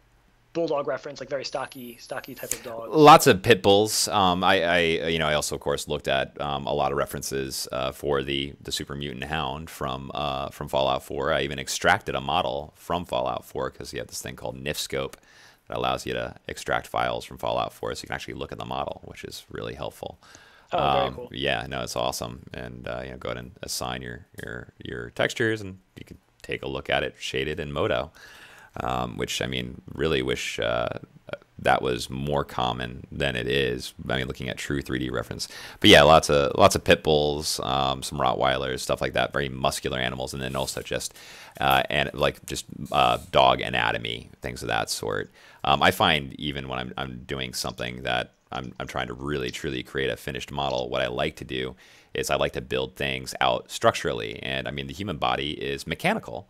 Speaker 2: bulldog reference, like very stocky, stocky type of dog.
Speaker 1: Lots of pit bulls. Um, I, I, you know, I also of course looked at um, a lot of references uh, for the the super mutant hound from uh, from Fallout 4. I even extracted a model from Fallout 4 because you have this thing called NifSkope that allows you to extract files from Fallout 4, so you can actually look at the model, which is really helpful.
Speaker 2: Oh, very um, cool.
Speaker 1: Yeah, no, it's awesome. And uh, you know, go ahead and assign your your your textures, and you can take a look at it shaded in Modo um, which I mean, really wish uh, that was more common than it is. I mean, looking at true 3D reference, but yeah, lots of lots of pit bulls, um, some Rottweilers, stuff like that. Very muscular animals, and then also just uh, and like just uh, dog anatomy, things of that sort. Um, I find even when I'm I'm doing something that I'm I'm trying to really truly create a finished model, what I like to do is I like to build things out structurally, and I mean the human body is mechanical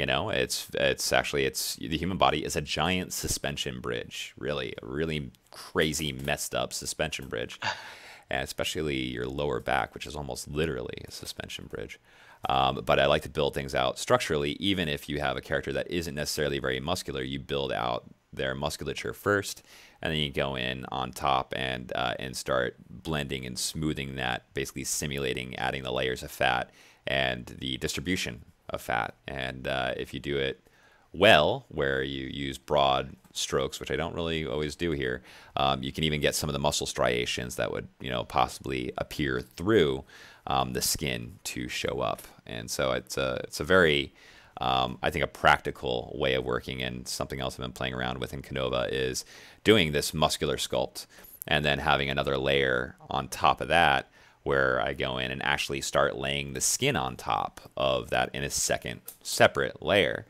Speaker 1: you know, it's it's actually it's the human body is a giant suspension bridge, really, a really crazy messed up suspension bridge, and especially your lower back, which is almost literally a suspension bridge. Um, but I like to build things out structurally, even if you have a character that isn't necessarily very muscular. You build out their musculature first, and then you go in on top and uh, and start blending and smoothing that, basically simulating adding the layers of fat and the distribution of fat. And uh, if you do it well, where you use broad strokes, which I don't really always do here, um, you can even get some of the muscle striations that would, you know, possibly appear through um, the skin to show up. And so it's a it's a very um, I think a practical way of working and something else I've been playing around with in Kanova is doing this muscular sculpt and then having another layer on top of that where I go in and actually start laying the skin on top of that in a second separate layer.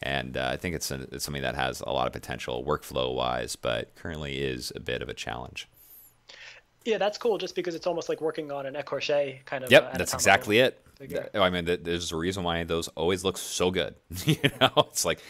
Speaker 1: And uh, I think it's, a, it's something that has a lot of potential workflow wise, but currently is a bit of a challenge.
Speaker 2: Yeah, that's cool. Just because it's almost like working on an écorché kind of.
Speaker 1: Yep, uh, that's exactly it. I mean, there's a reason why those always look so good. you know, it's like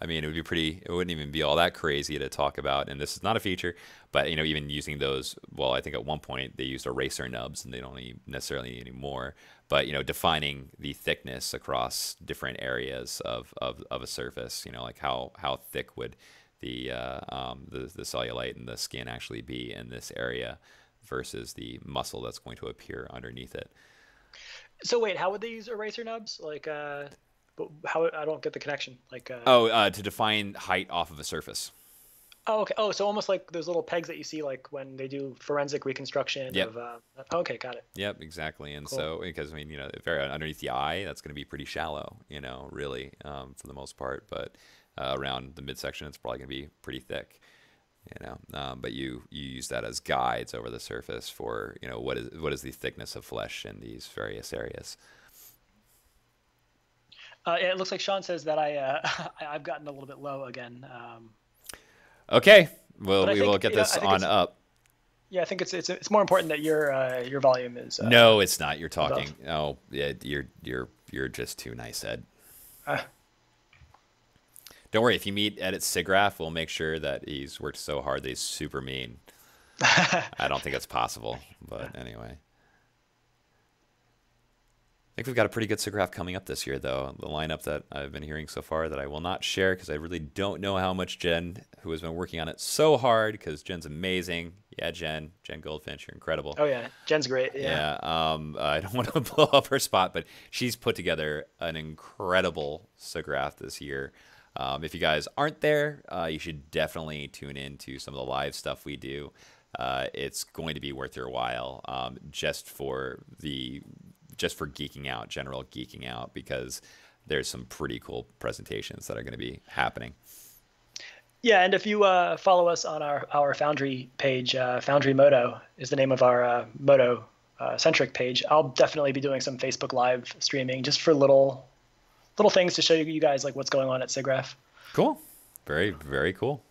Speaker 1: I mean, it would be pretty. It wouldn't even be all that crazy to talk about. And this is not a feature, but you know, even using those. Well, I think at one point they used eraser nubs, and they don't necessarily need any more. But you know, defining the thickness across different areas of, of, of a surface. You know, like how how thick would the, uh, um, the the cellulite and the skin actually be in this area versus the muscle that's going to appear underneath it.
Speaker 2: So wait, how would they use eraser nubs? Like, uh, but how I don't get the connection. Like uh,
Speaker 1: oh, uh, to define height off of a surface.
Speaker 2: Oh, okay. Oh, so almost like those little pegs that you see, like when they do forensic reconstruction.
Speaker 1: Yep.
Speaker 2: Of, uh, okay, got it.
Speaker 1: Yep, exactly. And cool. so, because I mean, you know, they're underneath the eye, that's going to be pretty shallow, you know, really, um, for the most part. But uh, around the midsection, it's probably going to be pretty thick, you know. Um, but you you use that as guides over the surface for, you know, what is what is the thickness of flesh in these various areas.
Speaker 2: Uh, it looks like Sean says that I uh, I've gotten a little bit low again. Um,
Speaker 1: okay, well we think, will get this on up.
Speaker 2: Yeah, I think it's it's it's more important that your uh, your volume is. Uh,
Speaker 1: no, it's not. You're talking. Above. Oh, yeah, you're you're you're just too nice, Ed. Uh. Don't worry. If you meet Ed at SIGGRAPH, we'll make sure that he's worked so hard that he's super mean. I don't think it's possible, but anyway. I think we've got a pretty good SIGGRAPH coming up this year, though. The lineup that I've been hearing so far that I will not share because I really don't know how much Jen, who has been working on it so hard, because Jen's amazing. Yeah, Jen, Jen Goldfinch, you're incredible.
Speaker 2: Oh yeah, Jen's great. Yeah.
Speaker 1: yeah um, I don't want to blow up her spot, but she's put together an incredible SIGGRAPH this year. Um, if you guys aren't there, uh, you should definitely tune in to some of the live stuff we do. Uh, it's going to be worth your while um, just for the just for geeking out, general geeking out, because there's some pretty cool presentations that are going to be happening.
Speaker 2: Yeah, and if you uh, follow us on our, our Foundry page, uh, Foundry Modo is the name of our uh, Modo uh, centric page. I'll definitely be doing some Facebook Live streaming just for little little things to show you guys like what's going on at SIGGRAPH.
Speaker 1: Cool, very very cool.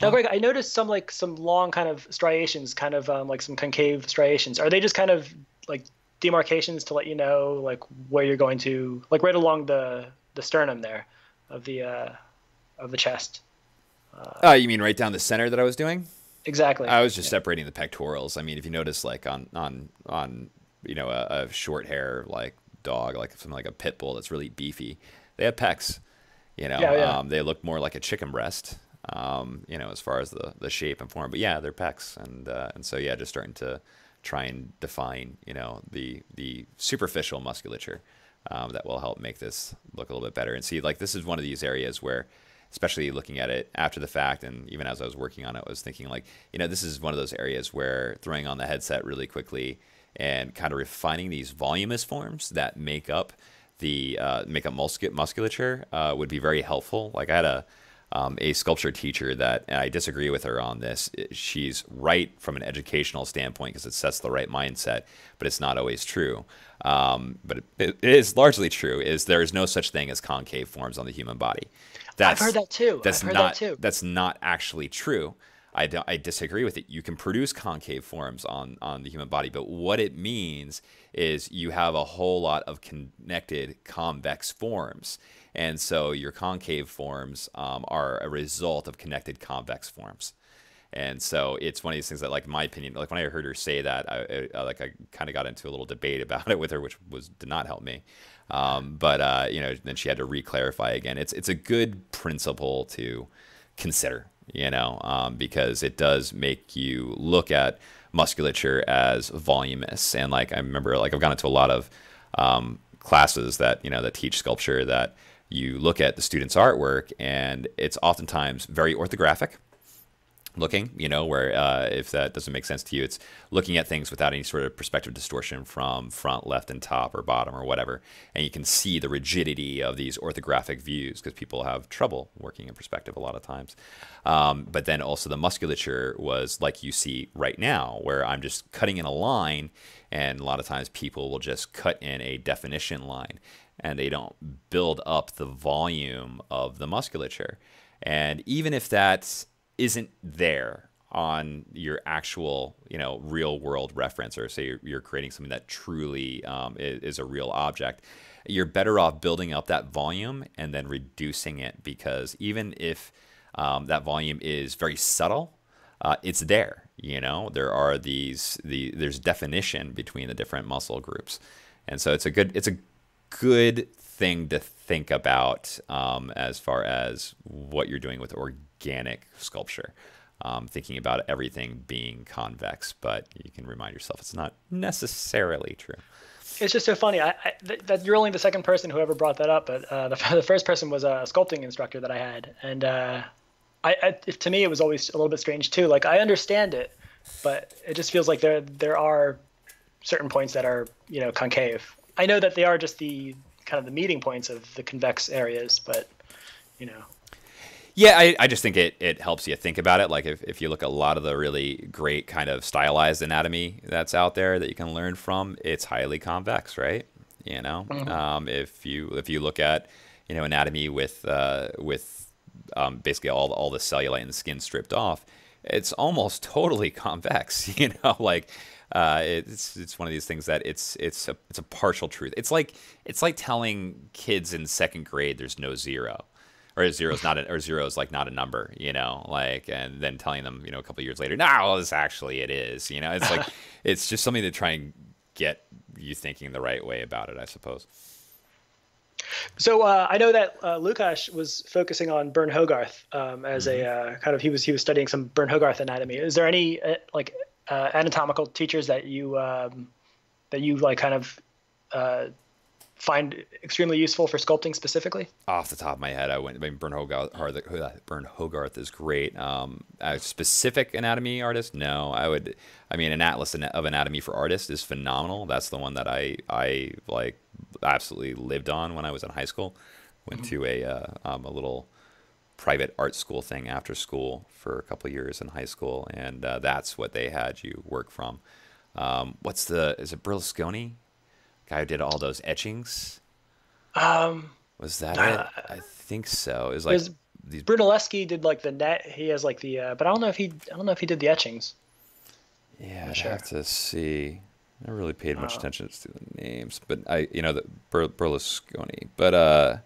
Speaker 2: Now, Greg, I noticed some like some long kind of striations, kind of um, like some concave striations. Are they just kind of like demarcations to let you know like where you're going to, like right along the the sternum there of the uh, of the chest.
Speaker 1: Uh, you mean right down the center that I was doing?
Speaker 2: Exactly.
Speaker 1: I was just yeah. separating the pectorals. I mean, if you notice, like on on on you know a, a, short hair like dog, like something like a pit bull that's really beefy, they have pecs. You know, yeah, yeah. Um, they look more like a chicken breast. Um, you know, as far as the the shape and form, but yeah, they're pecs, and uh, and so yeah, just starting to try and define you know the the superficial musculature um, that will help make this look a little bit better. And see, like this is one of these areas where especially looking at it after the fact and even as I was working on it, I was thinking like, you know, this is one of those areas where throwing on the headset really quickly and kind of refining these voluminous forms that make up the uh, make up musculature uh, would be very helpful. Like I had a um, a sculpture teacher that I disagree with her on this. She's right from an educational standpoint because it sets the right mindset, but it's not always true. Um, but it, it is largely true. Is there is no such thing as concave forms on the human body.
Speaker 2: That's, I've heard that too.
Speaker 1: That's
Speaker 2: not
Speaker 1: that
Speaker 2: too.
Speaker 1: that's not actually true. I, I disagree with it. You can produce concave forms on, on the human body, but what it means is you have a whole lot of connected convex forms. And so your concave forms um, are a result of connected convex forms. And so it's one of these things that, like, my opinion, like when I heard her say that, I, I like I kind of got into a little debate about it with her, which was did not help me. Um, but uh, you know, then she had to re-clarify again. It's it's a good principle to consider, you know, um, because it does make you look at musculature as voluminous. And like I remember, like I've gone into a lot of um, classes that you know that teach sculpture that you look at the student's artwork and it's oftentimes very orthographic looking, you know, where uh, if that doesn't make sense to you, it's looking at things without any sort of perspective distortion from front, left, and top or bottom or whatever. And you can see the rigidity of these orthographic views because people have trouble working in perspective a lot of times. Um, but then also the musculature was like you see right now, where I'm just cutting in a line, and a lot of times people will just cut in a definition line and they don't build up the volume of the musculature. And even if that's isn't there on your actual, you know, real world reference, or say you're, you're creating something that truly um, is, is, a real object, you're better off building up that volume and then reducing it because even if um, that volume is very subtle, uh, it's there. You know, there are these the there's definition between the different muscle groups, and so it's a good it's a good thing to think about um, as far as what you're doing with organic sculpture. Um, thinking about everything being convex, but you can remind yourself it's not necessarily true.
Speaker 2: It's just so funny. I, I, that you're only the second person who ever brought that up, but uh, the, the first person was a sculpting instructor that I had, and uh, I, to me it was always a little bit strange too. Like I understand it, but it just feels like there there are certain points that are you know concave. I know that they are just the kind of the meeting points of the convex areas, but you know.
Speaker 1: Yeah, I, I just think it, it helps you think about it. Like if, if you look at a lot of the really great kind of stylized anatomy that's out there that you can learn from, it's highly convex, right? You know, mm-hmm. um, if you if you look at you know anatomy with uh, with um, basically all all the cellulite and skin stripped off, it's almost totally convex. You know, like uh, it's it's one of these things that it's it's a it's a partial truth. It's like it's like telling kids in second grade there's no zero, or zero is not a, or zero is like not a number, you know, like and then telling them you know a couple years later, no, well, this actually it is, you know, it's like it's just something to try and get you thinking the right way about it, I suppose.
Speaker 2: So uh, I know that uh, Lukasz was focusing on Burne Hogarth um, as mm-hmm. a uh, kind of he was he was studying some Burne Hogarth anatomy. Is there any uh, like uh, anatomical teachers that you um, that you like kind of uh, find extremely useful for sculpting specifically?
Speaker 1: Off the top of my head, I went. I mean, Burne Hogarth, Burne Hogarth is great. Um, a specific anatomy artist? No, I would. I mean, an atlas of anatomy for artists is phenomenal. That's the one that I I like absolutely lived on when I was in high school. Went mm-hmm. to a uh, um, a little private art school thing after school for a couple years in high school, and uh, that's what they had you work from. Um, what's the is it Berlusconi? Guy who did all those etchings.
Speaker 2: Um,
Speaker 1: was that uh, it? I think so. It was like
Speaker 2: these... Brunelleschi did like the net. He has like the, uh, but I don't know if he I don't know if he did the etchings.
Speaker 1: Yeah, i sure. have to see. I never really paid much uh, attention to the names, but I, you know, the Ber- Berlusconi. But uh,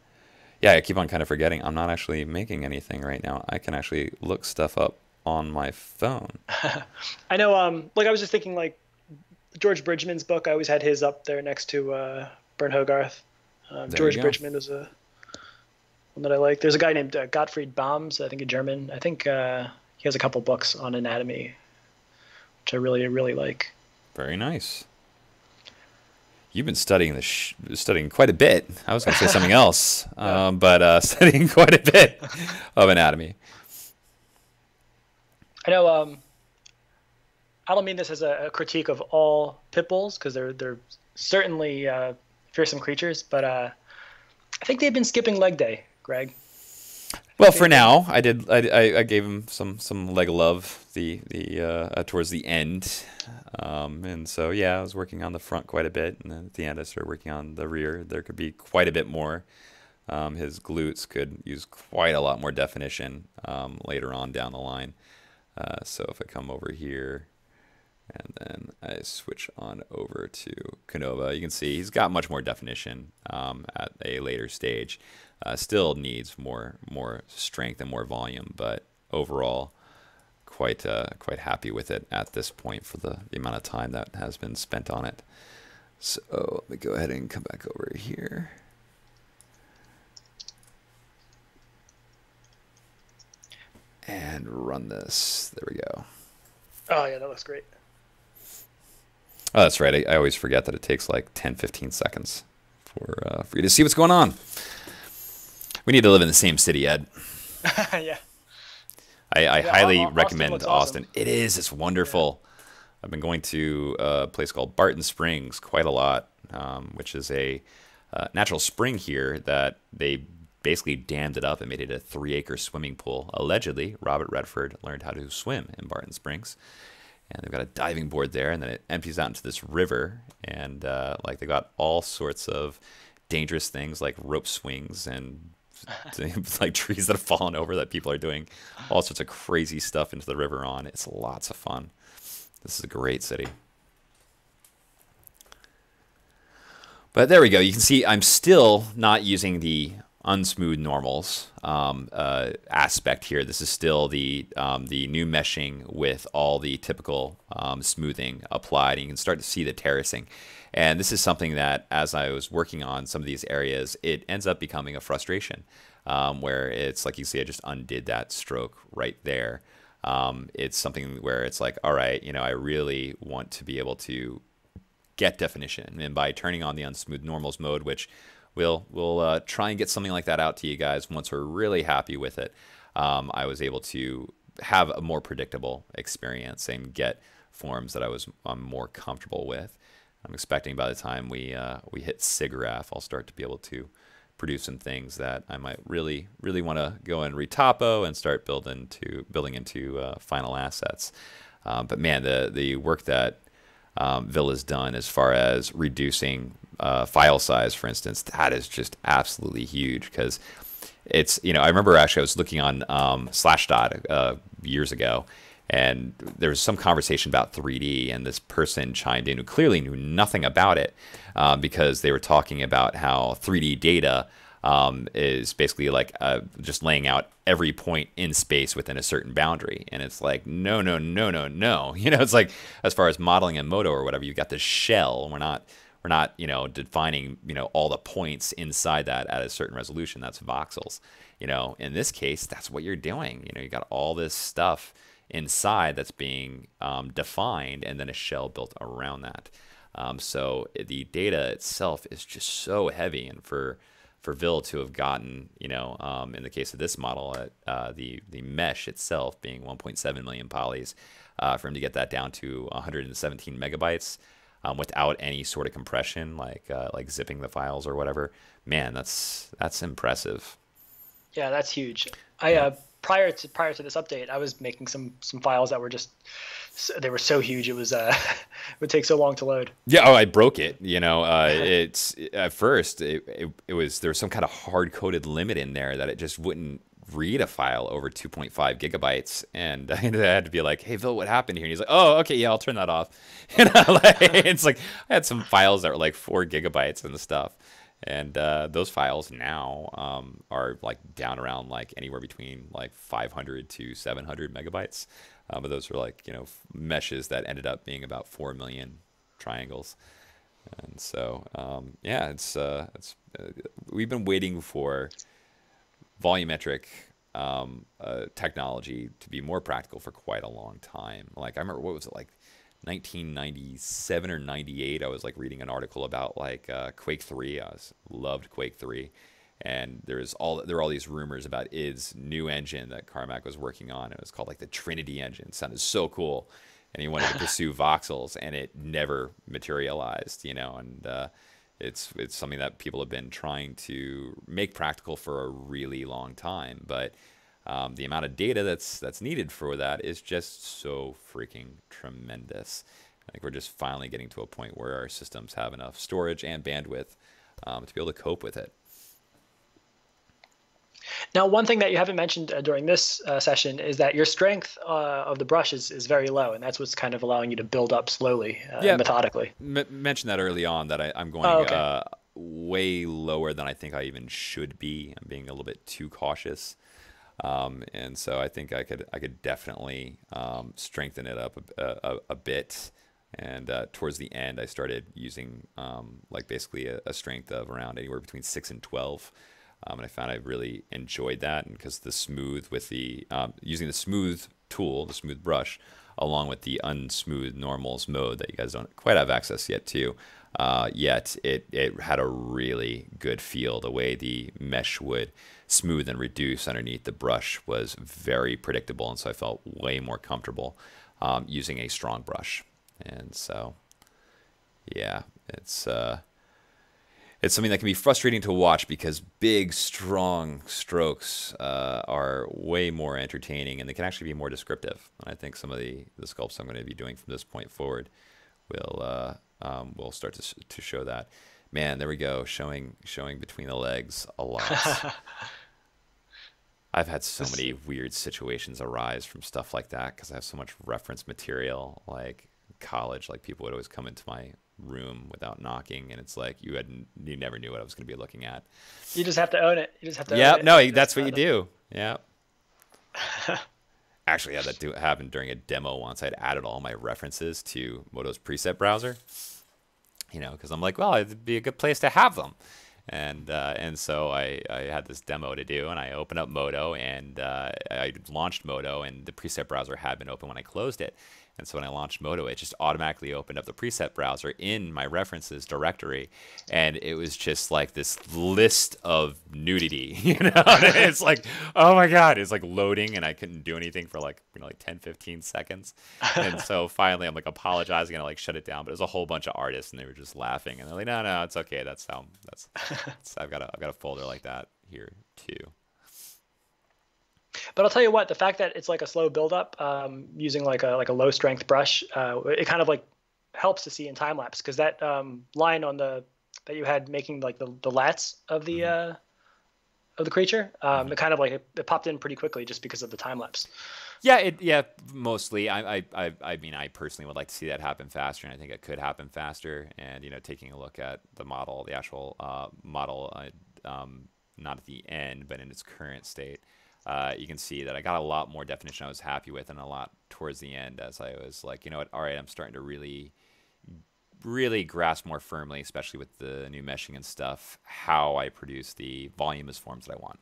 Speaker 1: yeah, I keep on kind of forgetting. I'm not actually making anything right now. I can actually look stuff up on my phone.
Speaker 2: I know. Um, like I was just thinking, like George Bridgman's book. I always had his up there next to uh, Burne Hogarth. Um, George Bridgman was a one that I like. There's a guy named uh, Gottfried Bammes, I think a German. I think uh, he has a couple books on anatomy, which I really really like.
Speaker 1: Very nice. You've been studying this, sh- studying quite a bit. I was going to say something else, yeah. um, but uh, studying quite a bit of anatomy.
Speaker 2: I know. Um, I don't mean this as a, a critique of all pit bulls because they're they're certainly uh, fearsome creatures, but uh, I think they've been skipping leg day, Greg.
Speaker 1: Well, for now, I did. I, I, gave him some some leg love the the uh, towards the end, um, and so yeah, I was working on the front quite a bit, and then at the end, I started working on the rear. There could be quite a bit more. Um, his glutes could use quite a lot more definition um, later on down the line. Uh, so if I come over here, and then I switch on over to Kanova, you can see he's got much more definition um, at a later stage. Uh, still needs more more strength and more volume, but overall, quite uh, quite happy with it at this point for the, the amount of time that has been spent on it. So let me go ahead and come back over here. And run this. There we go.
Speaker 2: Oh, yeah, that looks great.
Speaker 1: Oh, that's right. I, I always forget that it takes like 10, 15 seconds for, uh, for you to see what's going on. We need to live in the same city, Ed.
Speaker 2: yeah.
Speaker 1: I, I yeah, highly Austin recommend Austin. Awesome. It is. It's wonderful. Yeah. I've been going to a place called Barton Springs quite a lot, um, which is a uh, natural spring here that they basically dammed it up and made it a three acre swimming pool. Allegedly, Robert Redford learned how to swim in Barton Springs and they've got a diving board there, and then it empties out into this river, and uh, like they got all sorts of dangerous things like rope swings and like trees that have fallen over that people are doing all sorts of crazy stuff into the river on. It's lots of fun. This is a great city. But there we go. You can see I'm still not using the unsmooth normals um, uh, aspect here. This is still the um, the new meshing with all the typical um, smoothing applied. And you can start to see the terracing. And this is something that, as I was working on some of these areas, it ends up becoming a frustration um, where it's like you see, I just undid that stroke right there. Um, it's something where it's like, all right, you know, I really want to be able to get definition. And by turning on the unsmooth normals mode, which we'll we'll uh, try and get something like that out to you guys once we're really happy with it. Um, I was able to have a more predictable experience and get forms that I was I'm more comfortable with. I'm expecting by the time we uh, we hit SIGGRAPH, I'll start to be able to produce some things that I might really really want to go and retopo and start building to building into uh, final assets. Um, but man, the the work that um, Villa's done as far as reducing uh, file size, for instance, that is just absolutely huge because it's you know I remember actually I was looking on um, Slashdot uh, years ago, and there was some conversation about 3D, and this person chimed in who clearly knew nothing about it uh, because they were talking about how 3D data um, is basically like uh, just laying out every point in space within a certain boundary. And it's like, no, no, no, no, no. You know, it's like as far as modeling in Modo or whatever, you've got this shell. We're not we're not, you know, defining, you know, all the points inside that at a certain resolution. That's voxels. You know, in this case, that's what you're doing. You know, you got all this stuff inside that's being um, defined and then a shell built around that. Um, so the data itself is just so heavy, and for for Vil to have gotten, you know, um, in the case of this model, uh, the the mesh itself being 1.7 million polys, uh, for him to get that down to 117 megabytes, um, without any sort of compression, like uh, like zipping the files or whatever. Man, that's that's impressive.
Speaker 2: Yeah, that's huge. I yeah. uh, prior to prior to this update, I was making some some files that were just they were so huge it was uh it would take so long to load.
Speaker 1: Yeah, oh, I broke it. You know, uh, it's at first it, it, it was there was some kind of hard coded limit in there that it just wouldn't read a file over 2.5 gigabytes, and I had to be like, "Hey, Phil, what happened here?" And he's like, "Oh, okay, yeah, I'll turn that off." And like, it's like I had some files that were like four gigabytes and stuff, and uh, those files now um, are like down around like anywhere between like 500 to 700 megabytes. Uh, but those are like you know meshes that ended up being about four million triangles. And so, um, yeah, it's uh, it's uh, we've been waiting for volumetric um, uh, technology to be more practical for quite a long time. Like I remember, what was it like, 1997 or 98? I was like reading an article about like uh, Quake 3. I was loved Quake 3, and there's all there were all these rumors about id's new engine that Carmack was working on. It was called like the Trinity engine. It sounded so cool and he wanted to pursue voxels, and it never materialized, you know. And uh, it's it's something that people have been trying to make practical for a really long time, but um, the amount of data that's that's needed for that is just so freaking tremendous. I think we're just finally getting to a point where our systems have enough storage and bandwidth um, to be able to cope with it.
Speaker 2: Now, one thing that you haven't mentioned uh, during this uh, session is that your strength uh, of the brush is, is very low, and that's what's kind of allowing you to build up slowly, uh, yeah, methodically.
Speaker 1: M- mentioned that early on that I, am going oh, okay. Uh, way lower than I think I even should be. I'm being a little bit too cautious. Um, and so I think I could I could definitely um, strengthen it up a, a, a bit. And uh, towards the end, I started using um, like basically a, a, strength of around anywhere between six and twelve. Um, and I found I really enjoyed that because the smooth with the um, using the smooth tool, the smooth brush, along with the unsmooth normals mode that you guys don't quite have access yet to. Uh, yet it, it had a really good feel. The way the mesh would smooth and reduce underneath the brush was very predictable, and so I felt way more comfortable um, using a strong brush. And so, yeah, it's uh, it's something that can be frustrating to watch because big, strong strokes uh, are way more entertaining and they can actually be more descriptive. And I think some of the, the sculpts I'm going to be doing from this point forward will uh, um, will start to, to show that. Man, there we go, showing showing between the legs a lot. I've had so many weird situations arise from stuff like that because I have so much reference material. Like college, like people would always come into my room without knocking, and it's like you had you never knew what I was going to be looking at.
Speaker 2: You just have to own it. You just have to.
Speaker 1: Yeah, no, that's what you do. Yeah. Actually, had that do happen during a demo once. I'd added all my references to Modo's preset browser. You know, because I'm like, well, it'd be a good place to have them. And uh, and so I, I had this demo to do, and I opened up Modo, and uh, I launched Modo, and the preset browser had been open when I closed it. And so when I launched Modo, it just automatically opened up the preset browser in my references directory. And it was just like this list of nudity, you know? it's like, oh my God, it's like loading and I couldn't do anything for like, you know, like 10, 15 seconds. And so finally I'm like apologizing and I like shut it down. But it was a whole bunch of artists and they were just laughing. And they're like, no, no, it's okay. That's how, that's, that's I've got a, I've got a folder like that here too.
Speaker 2: But I'll tell you what, the fact that it's like a slow buildup um, using like a like a low strength brush, uh, it kind of like helps to see in time lapse because that um, line on the that you had making like the the lats of the mm-hmm. uh, of the creature, um, mm-hmm. it kind of like it, it, popped in pretty quickly just because of the time lapse.
Speaker 1: Yeah, it yeah mostly. I, I I mean I personally would like to see that happen faster, and I think it could happen faster. And you know, taking a look at the model, the actual uh, model, uh, um, not at the end, but in its current state uh, you can see that I got a lot more definition I was happy with and a lot towards the end as I was like, you know what, all right, I'm starting to really, really grasp more firmly, especially with the new meshing and stuff, how I produce the voluminous forms that I want.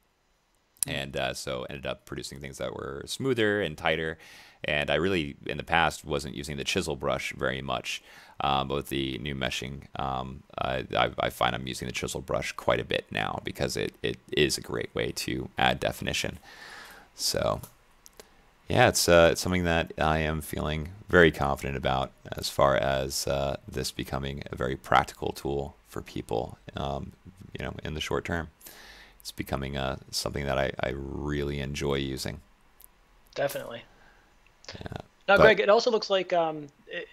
Speaker 1: And uh, so ended up producing things that were smoother and tighter. And I really, in the past, wasn't using the chisel brush very much. Um, but with the new meshing, um, I, I, find I'm using the chisel brush quite a bit now because it, it is a great way to add definition. So, yeah, it's, uh, it's something that I am feeling very confident about as far as uh, this becoming a very practical tool for people, um, you know, in the short term. It's becoming uh, something that I, I really enjoy using.
Speaker 2: Definitely. Yeah. Now, but, Greg, it also looks like um, it,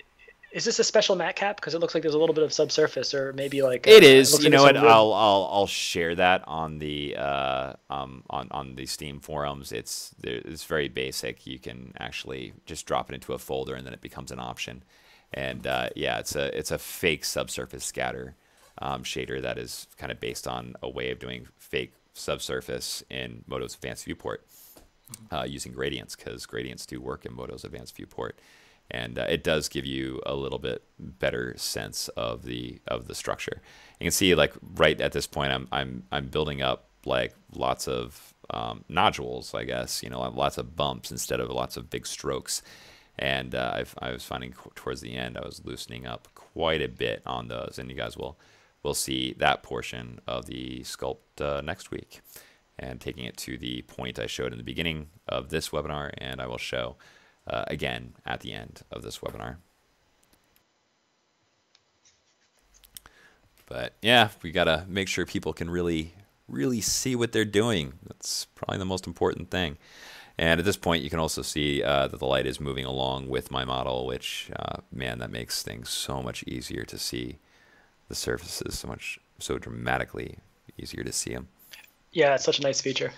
Speaker 2: Is this a special mat cap? Because it looks like there's a little bit of subsurface, or maybe like
Speaker 1: it is. It you like know what? I'll I'll I'll share that on the uh, um on on the Steam forums. It's it's very basic. You can actually just drop it into a folder, and then it becomes an option. And uh, yeah, it's a it's a fake subsurface scatter um, shader that is kind of based on a way of doing fake subsurface in Modo's Advanced Viewport uh, using gradients because gradients do work in Modo's Advanced Viewport and uh, it does give you a little bit better sense of the of the structure. You can see like right at this point, I'm I'm I'm building up like lots of um, nodules, I guess you know, lots of bumps instead of lots of big strokes. And uh, i was finding towards the end, I was loosening up quite a bit on those, and you guys will will see that portion of the sculpt uh, next week, and taking it to the point I showed in the beginning of this webinar, and I will show uh, again at the end of this webinar. But yeah, we got to make sure people can really, really see what they're doing. That's probably the most important thing. And at this point, you can also see uh, that the light is moving along with my model, which, uh, man, that makes things so much easier to see the surfaces, so much, so dramatically easier to see them.
Speaker 2: Yeah, it's such a nice feature.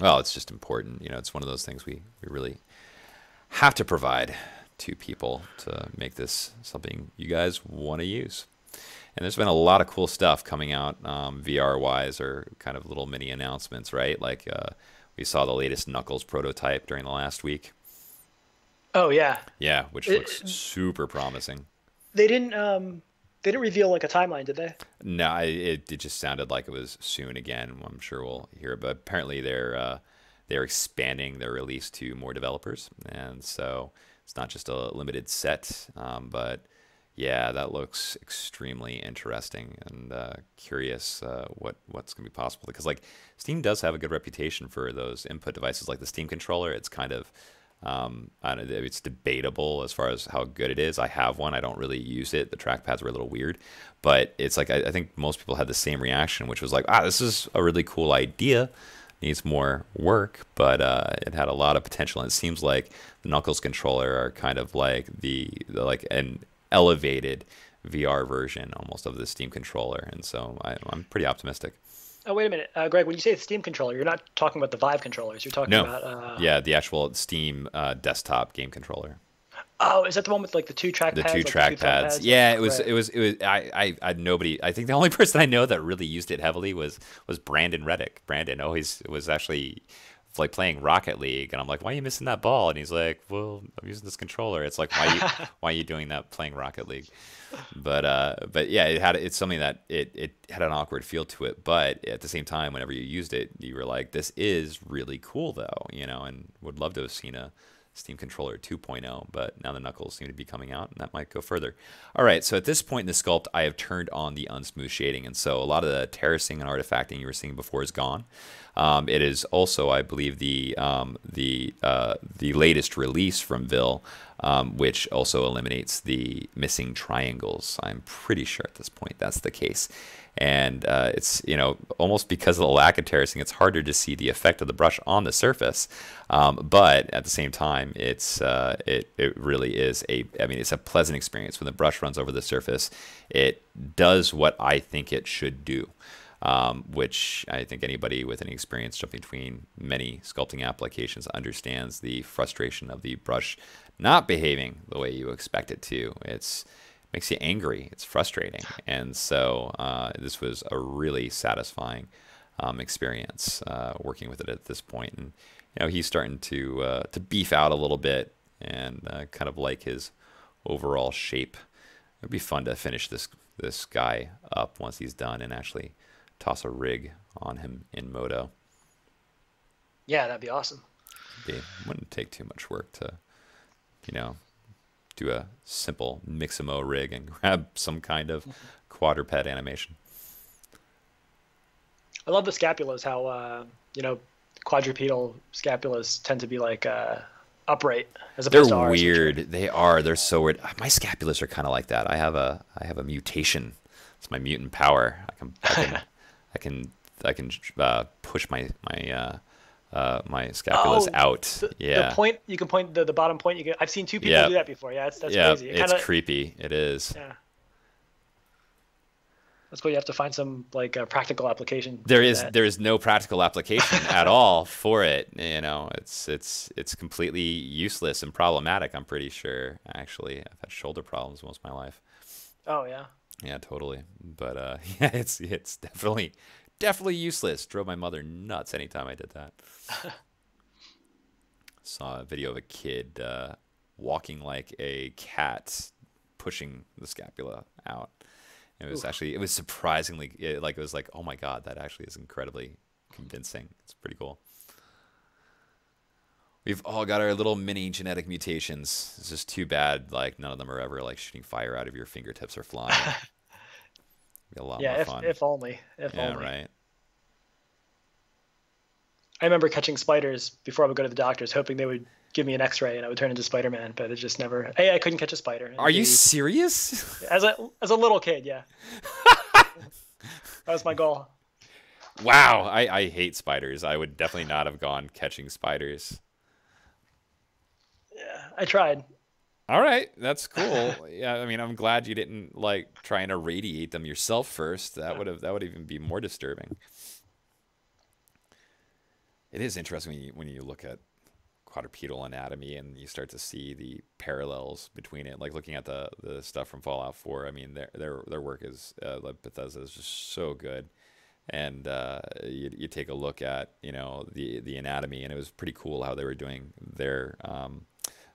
Speaker 1: Well, it's just important. You know, it's one of those things we, we really have to provide to people to make this something you guys want to use. And there's been a lot of cool stuff coming out um, VR wise, or kind of little mini announcements, right? Like uh, we saw the latest Knuckles prototype during the last week.
Speaker 2: Oh yeah.
Speaker 1: Yeah, which it, looks super promising.
Speaker 2: They didn't. Um, they didn't reveal like a timeline, did they?
Speaker 1: No, it, it just sounded like it was soon again. I'm sure we'll hear, but apparently they're uh, they're expanding their release to more developers, and so it's not just a limited set. Um, but yeah, that looks extremely interesting and uh, curious uh, what what's going to be possible because like Steam does have a good reputation for those input devices, like the Steam controller. It's kind of um, it's debatable as far as how good it is. I have one. I don't really use it. The trackpads were a little weird, but it's like I, I think most people had the same reaction, which was like, ah, this is a really cool idea needs more work, but uh, it had a lot of potential. And it seems like the Knuckles controller are kind of like the, the like an elevated VR version almost of the Steam controller, and so I, am pretty optimistic.
Speaker 2: Oh wait a minute, uh, Greg. When you say the Steam controller, you're not talking about the Vive controllers. You're talking
Speaker 1: no.
Speaker 2: about uh...
Speaker 1: yeah, the actual Steam uh, desktop game controller.
Speaker 2: Oh, is that the one with like the two track
Speaker 1: the
Speaker 2: pads?
Speaker 1: Two like track pads. Yeah, it was. Right. It was. It was. I, I. I. Nobody. I think the only person I know that really used it heavily was was Brandon Reddick. Brandon always was actually like playing Rocket League, and I'm like, "Why are you missing that ball?" And he's like, "Well, I'm using this controller." It's like, "Why? You, why are you doing that playing Rocket League?" But uh, but yeah, it had it's something that it it had an awkward feel to it, but at the same time, whenever you used it, you were like, "This is really cool, though," you know, and would love to have seen a Steam Controller 2.0, but now the knuckles seem to be coming out, and that might go further. All right, so at this point in the sculpt, I have turned on the unsmooth shading, and so a lot of the terracing and artifacting you were seeing before is gone. Um, it is also, I believe, the um, the uh, the latest release from Vil, um, which also eliminates the missing triangles. I'm pretty sure at this point that's the case and uh, it's you know almost because of the lack of terracing, it's harder to see the effect of the brush on the surface. Um, but at the same time, it's uh, it it really is a I mean it's a pleasant experience when the brush runs over the surface. It does what I think it should do. Um, which I think anybody with any experience jumping between many sculpting applications understands the frustration of the brush not behaving the way you expect it to. It's makes you angry. It's frustrating, and so uh, this was a really satisfying um, experience uh, working with it at this point. And you know, he's starting to uh, to beef out a little bit and uh, kind of like his overall shape. It'd be fun to finish this this guy up once he's done and actually toss a rig on him in Modo.
Speaker 2: Yeah, that'd be awesome.
Speaker 1: It wouldn't take too much work to, you know, do a simple Mixamo rig and grab some kind of quadruped animation.
Speaker 2: I love the scapulas. How uh, you know quadrupedal scapulas tend to be like uh, upright as opposed
Speaker 1: They're
Speaker 2: to ours.
Speaker 1: weird. They are. They're so weird. My scapulas are kind of like that. I have a I have a mutation. It's my mutant power. I can I can I can, I can uh, push my my uh, my scapula's
Speaker 2: Oh,
Speaker 1: out.
Speaker 2: The,
Speaker 1: yeah.
Speaker 2: the point you can point the, the bottom point. You can. I've seen two people
Speaker 1: Yeah.
Speaker 2: do that before. Yeah, that's that's
Speaker 1: yeah,
Speaker 2: crazy. It
Speaker 1: it's
Speaker 2: kinda,
Speaker 1: creepy. It is.
Speaker 2: Yeah. That's cool. You have to find some like uh, practical application.
Speaker 1: There is
Speaker 2: that.
Speaker 1: there is no practical application at all for it. You know, it's it's it's completely useless and problematic. I'm pretty sure. Actually, I've had shoulder problems most of my life.
Speaker 2: Oh yeah.
Speaker 1: Yeah, totally. But uh, yeah, it's it's definitely definitely useless. Drove my mother nuts anytime I did that. Saw a video of a kid uh, walking like a cat, pushing the scapula out. It was
Speaker 2: Oof.
Speaker 1: actually it was surprisingly it, like it was like oh my god that actually is incredibly convincing. It's pretty cool. We've all got our little mini genetic mutations. It's just too bad like none of them are ever like shooting fire out of your fingertips or flying. Be a lot
Speaker 2: Yeah.
Speaker 1: more
Speaker 2: If
Speaker 1: fun.
Speaker 2: if only. If
Speaker 1: yeah,
Speaker 2: only.
Speaker 1: right.
Speaker 2: I remember catching spiders before I would go to the doctors, hoping they would give me an X-ray and I would turn into Spider-Man. But it just never. Hey, I couldn't catch a spider.
Speaker 1: Are you serious?
Speaker 2: As a as a little kid, yeah. that was my goal.
Speaker 1: wow, I, I hate spiders. I would definitely not have gone catching spiders.
Speaker 2: Yeah, I tried.
Speaker 1: All right, that's cool. yeah, I mean, I'm glad you didn't like try and irradiate them yourself first. That would have that would even be more disturbing. It is interesting when you when you look at quadrupedal anatomy and you start to see the parallels between it. Like looking at the the stuff from Fallout 4. I mean, their their their work is uh, like Bethesda is just so good. And uh, you, you take a look at you know the the anatomy, and it was pretty cool how they were doing their um,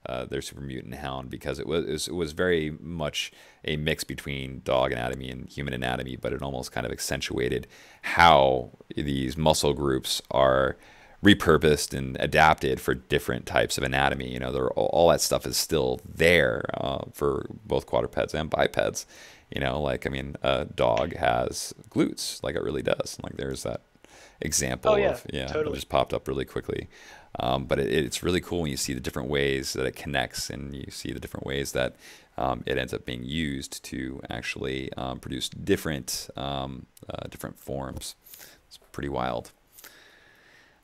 Speaker 1: uh, their super mutant hound because it was, it was it was very much a mix between dog anatomy and human anatomy, but it almost kind of accentuated how these muscle groups are repurposed and adapted for different types of anatomy. You know, they're, all, all that stuff is still there uh, for both quadrupeds and bipeds. You know, like I mean, a dog has glutes, like it really does. Like there's that example
Speaker 2: Oh, yeah,
Speaker 1: of yeah, it
Speaker 2: totally.
Speaker 1: just popped up really quickly. Um, but it, it's really cool when you see the different ways that it connects, and you see the different ways that um, it ends up being used to actually um, produce different um, uh, different forms. It's pretty wild.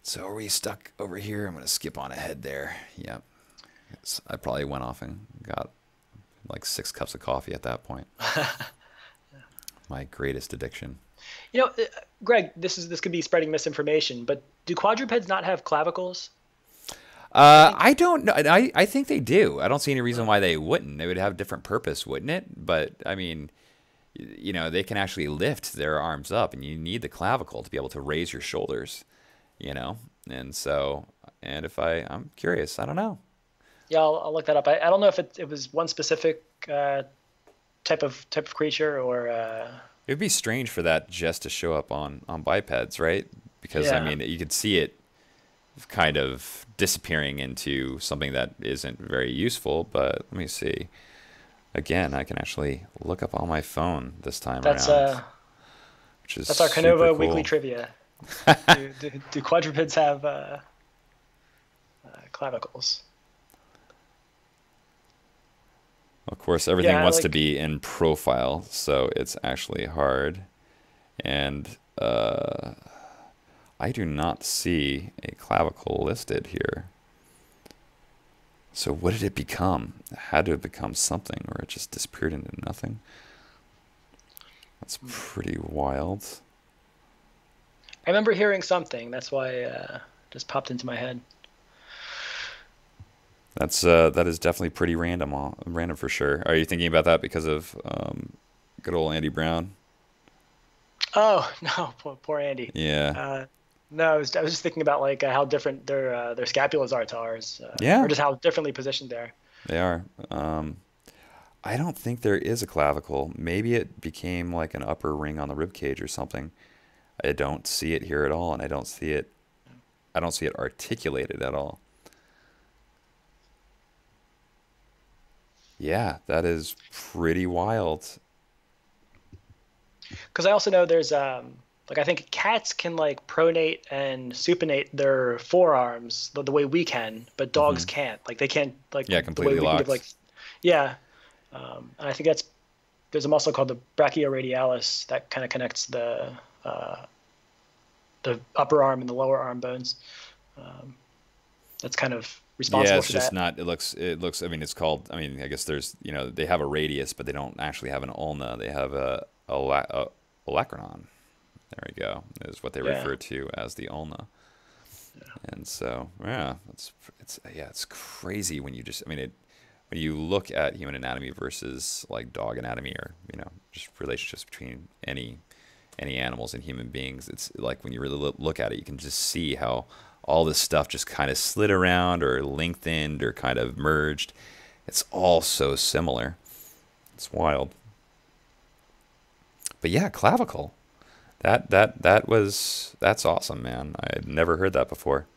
Speaker 1: So are we stuck over here? I'm gonna skip on ahead there. Yep. Yes, I probably went off and got like six cups of coffee at that point. My greatest addiction.
Speaker 2: You know, uh, Greg, this is this could be spreading misinformation, but do quadrupeds not have clavicles?
Speaker 1: Uh, I don't know. I, I think they do. I don't see any reason why they wouldn't. They would have a different purpose, wouldn't it? But I mean, you know, they can actually lift their arms up, and you need the clavicle to be able to raise your shoulders. You know, and so, and if I, I'm curious. I don't know.
Speaker 2: Yeah, I'll, I'll look that up. I, I don't know if it, it was one specific uh, type of type of creature or. Uh,
Speaker 1: It would be strange for that just to show up on on bipeds, right? Because I mean, you could see it kind of disappearing into something that isn't very useful. But let me see. Again, I can actually look up on my phone this time
Speaker 2: that's
Speaker 1: around,
Speaker 2: uh,
Speaker 1: which is
Speaker 2: that's our Kanova
Speaker 1: cool.
Speaker 2: weekly trivia. do, do, do quadrupeds have uh, uh, clavicles?
Speaker 1: Of course, everything
Speaker 2: Yeah,
Speaker 1: wants to be in profile, so it's actually hard. And uh, I do not see a clavicle listed here. So what did it become? It had to have become something, or it just disappeared into nothing. That's pretty wild.
Speaker 2: I remember hearing something. That's why uh, just popped into my head.
Speaker 1: That's uh, that is definitely pretty random, uh, random for sure. Are you thinking about that because of um, good old Andy Brown?
Speaker 2: Oh no, poor, poor Andy.
Speaker 1: Yeah.
Speaker 2: Uh, no, I was, I was just thinking about like uh, how different their uh, their scapulas are to ours. Uh,
Speaker 1: Yeah.
Speaker 2: Or just how differently positioned they are.
Speaker 1: They are. Um, I don't think there is a clavicle. Maybe it became like an upper ring on the rib cage or something. I don't see it here at all, and I don't see it. I don't see it articulated at all. Yeah, that is pretty wild.
Speaker 2: Because I also know there's um like I think cats can like pronate and supinate their forearms the, the way we can, but dogs can't. Like they can't like
Speaker 1: Mm-hmm. Yeah, completely
Speaker 2: can give,
Speaker 1: locked.
Speaker 2: like yeah. Um, and I think that's there's a muscle called the brachioradialis that kind of connects the uh, the upper arm and the lower arm bones. um, that's kind of responsible for that
Speaker 1: yeah, it's just
Speaker 2: that.
Speaker 1: not. It looks. It looks. I mean, it's called. I mean, I guess there's. You know, they have a radius, but they don't actually have an ulna. They have a a, a olecranon. There we go. Is what they
Speaker 2: Yeah.
Speaker 1: refer to as the ulna. And so, yeah, it's it's yeah, it's crazy when you just. I mean, it when you look at human anatomy versus like dog anatomy, or you know, just relationships between any any animals and human beings. It's like when you really look at it, you can just see how all this stuff just kind of slid around or lengthened or kind of merged. It's all so similar. It's wild. But yeah, clavicle. That that that was that's awesome, man. I had never heard that before.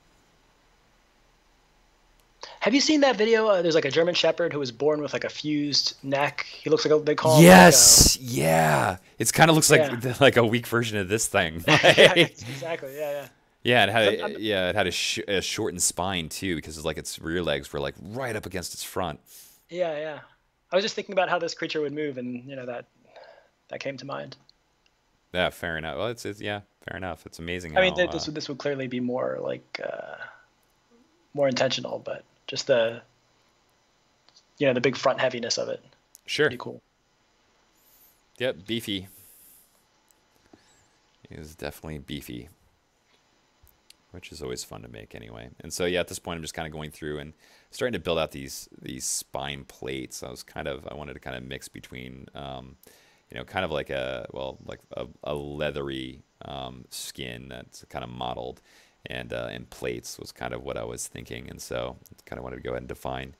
Speaker 2: Have you seen that video? Uh, there's like a German Shepherd who was born with like a fused neck. He looks like a, they call him. like,
Speaker 1: Yes, yeah. It kind of looks like
Speaker 2: Yeah.
Speaker 1: like a weak version of this thing.
Speaker 2: yeah, exactly. Yeah, yeah.
Speaker 1: Yeah, it had a, yeah, it had a, sh- a shortened spine too, because it's like its rear legs were like right up against its front.
Speaker 2: Yeah, yeah. I was just thinking about how this creature would move, and you know that that came to mind.
Speaker 1: Yeah, fair enough. Well, it's, it's yeah, fair enough. It's amazing.
Speaker 2: I mean,
Speaker 1: how,
Speaker 2: this
Speaker 1: uh,
Speaker 2: would this would clearly be more like uh, more intentional, but just the you know the big front heaviness of it.
Speaker 1: sure.
Speaker 2: Pretty cool.
Speaker 1: Yep, beefy. He is definitely beefy, which is always fun to make anyway. And so yeah, at this point, I'm just kind of going through and starting to build out these these spine plates. I was kind of I wanted to kind of mix between, um, you know, kind of like a well like a, a leathery um, skin that's kind of modeled, and uh, and plates was kind of what I was thinking. And so kind of wanted to go ahead and define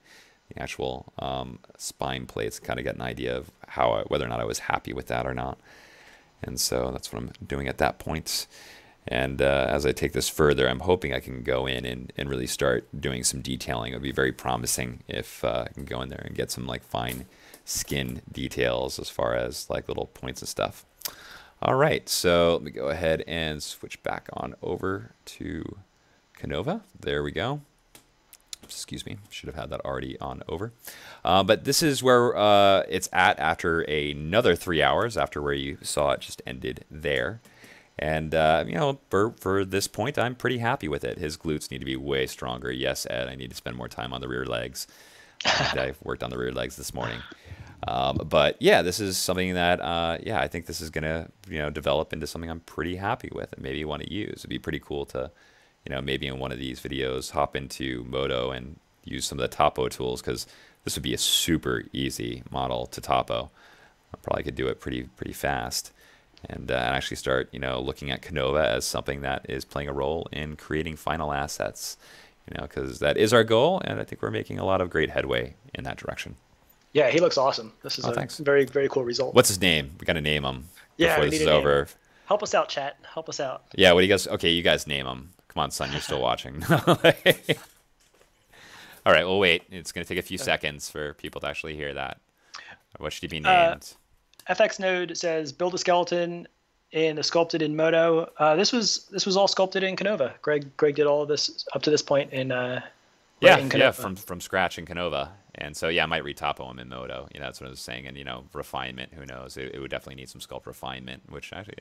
Speaker 1: the actual um, spine plates, kind of get an idea of how I, whether or not I was happy with that or not. And so that's what I'm doing at that point. And uh, as I take this further, I'm hoping I can go in and, and really start doing some detailing. It would be very promising if uh, I can go in there and get some like fine skin details as far as like little points and stuff. All right, so let me go ahead and switch back on over to Kanova. There we go. Excuse me should have had that already on over. Uh, but this is where uh, it's at after another three hours after where you saw it just ended there. And uh, you know for, for this point i'm pretty happy with it. His glutes need to be way stronger. Yes ed i need to spend more time on the rear legs. I've worked on the rear legs this morning um, but yeah this is something that uh, yeah i think this is going to you know develop into something i'm pretty happy with and maybe want to use it'd be pretty cool to you know, maybe in one of these videos, hop into Modo and use some of the topo tools because this would be a super easy model to topo. I probably could do it pretty pretty fast, and, uh, and actually start you know looking at Kanova as something that is playing a role in creating final assets. You know, because that is our goal, and I think we're making a lot of great headway in that direction.
Speaker 2: Yeah, he looks awesome. This is
Speaker 1: Oh,
Speaker 2: a
Speaker 1: thanks.
Speaker 2: very very cool result.
Speaker 1: What's his name? We got to name him
Speaker 2: Yeah,
Speaker 1: before this is over.
Speaker 2: Help us out, chat. Help us out.
Speaker 1: Yeah, what do you guys? Okay, you guys name him. Come on, son, you're still watching. All right, well, wait. It's going to take a few seconds for people to actually hear that. What should he be
Speaker 2: Uh,
Speaker 1: named?
Speaker 2: FX Node says build a skeleton in the sculpted in Modo. Uh, this was this was all sculpted in Kanova. Greg Greg did all of this up to this point in uh,
Speaker 1: yeah,
Speaker 2: in
Speaker 1: yeah, from from scratch in Kanova. And so, yeah, I might retopo him in Modo. You know, that's what I was saying. And you know, refinement. Who knows? It, it would definitely need some sculpt refinement, which actually,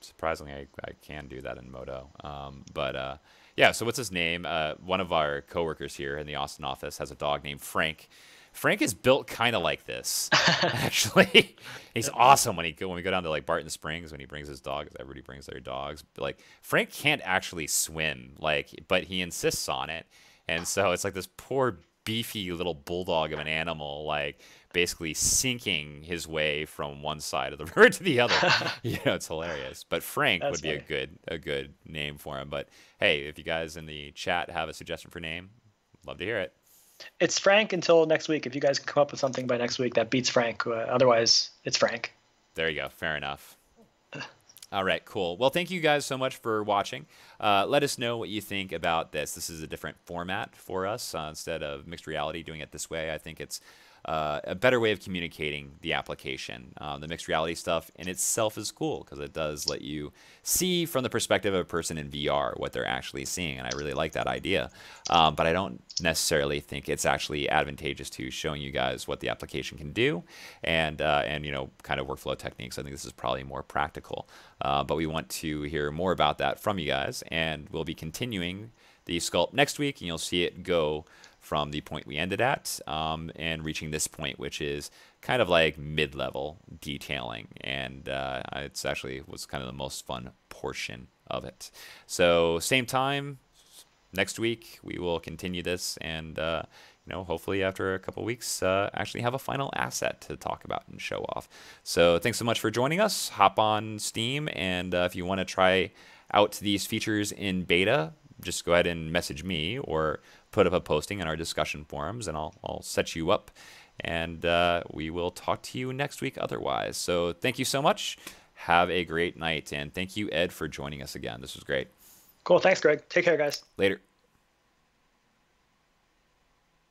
Speaker 1: surprisingly, I, I can do that in Modo. Um, but uh, yeah, so what's his name? Uh, one of our coworkers here in the Austin office has a dog named Frank. Frank is built kind of like this, actually. He's awesome when he when we go down to like Barton Springs when he brings his dogs. Everybody brings their dogs. But like Frank can't actually swim, like, but he insists on it, and so it's like this poor beefy little bulldog of an animal, like basically sinking his way from one side of the river to the other. you know, it's hilarious. But Frank
Speaker 2: That's
Speaker 1: would be a good a good name for him. But hey, if you guys in the chat have a suggestion for name, love to hear it.
Speaker 2: It's Frank until next week. If you guys can come up with something by next week that beats Frank, uh, otherwise it's Frank.
Speaker 1: There you go. Fair enough. All right, cool. Well, thank you guys so much for watching. Uh, let us know what you think about this. This is a different format for us. Uh, instead of mixed reality doing it this way, I think it's uh, a better way of communicating the application. Um, the mixed reality stuff in itself is cool because it does let you see from the perspective of a person in VR what they're actually seeing, and I really like that idea. Um, but I don't necessarily think it's actually advantageous to showing you guys what the application can do and uh, and you know kind of workflow techniques. I think this is probably more practical. Uh, but we want to hear more about that from you guys, and we'll be continuing the sculpt next week, and you'll see it go from the point we ended at um, and reaching this point, which is kind of like mid-level detailing, and uh, it's actually was kind of the most fun portion of it. So same time next week we will continue this and. Uh, you know, hopefully after a couple weeks, uh, actually have a final asset to talk about and show off. So thanks so much for joining us. Hop on Steam, and uh, if you want to try out these features in beta, just go ahead and message me or put up a posting in our discussion forums, and I'll, I'll set you up. And uh, we will talk to you next week otherwise. So thank you so much. Have a great night. And thank you, Ed, for joining us again. This was great.
Speaker 2: Cool. Thanks, Greg. Take care, guys.
Speaker 1: Later.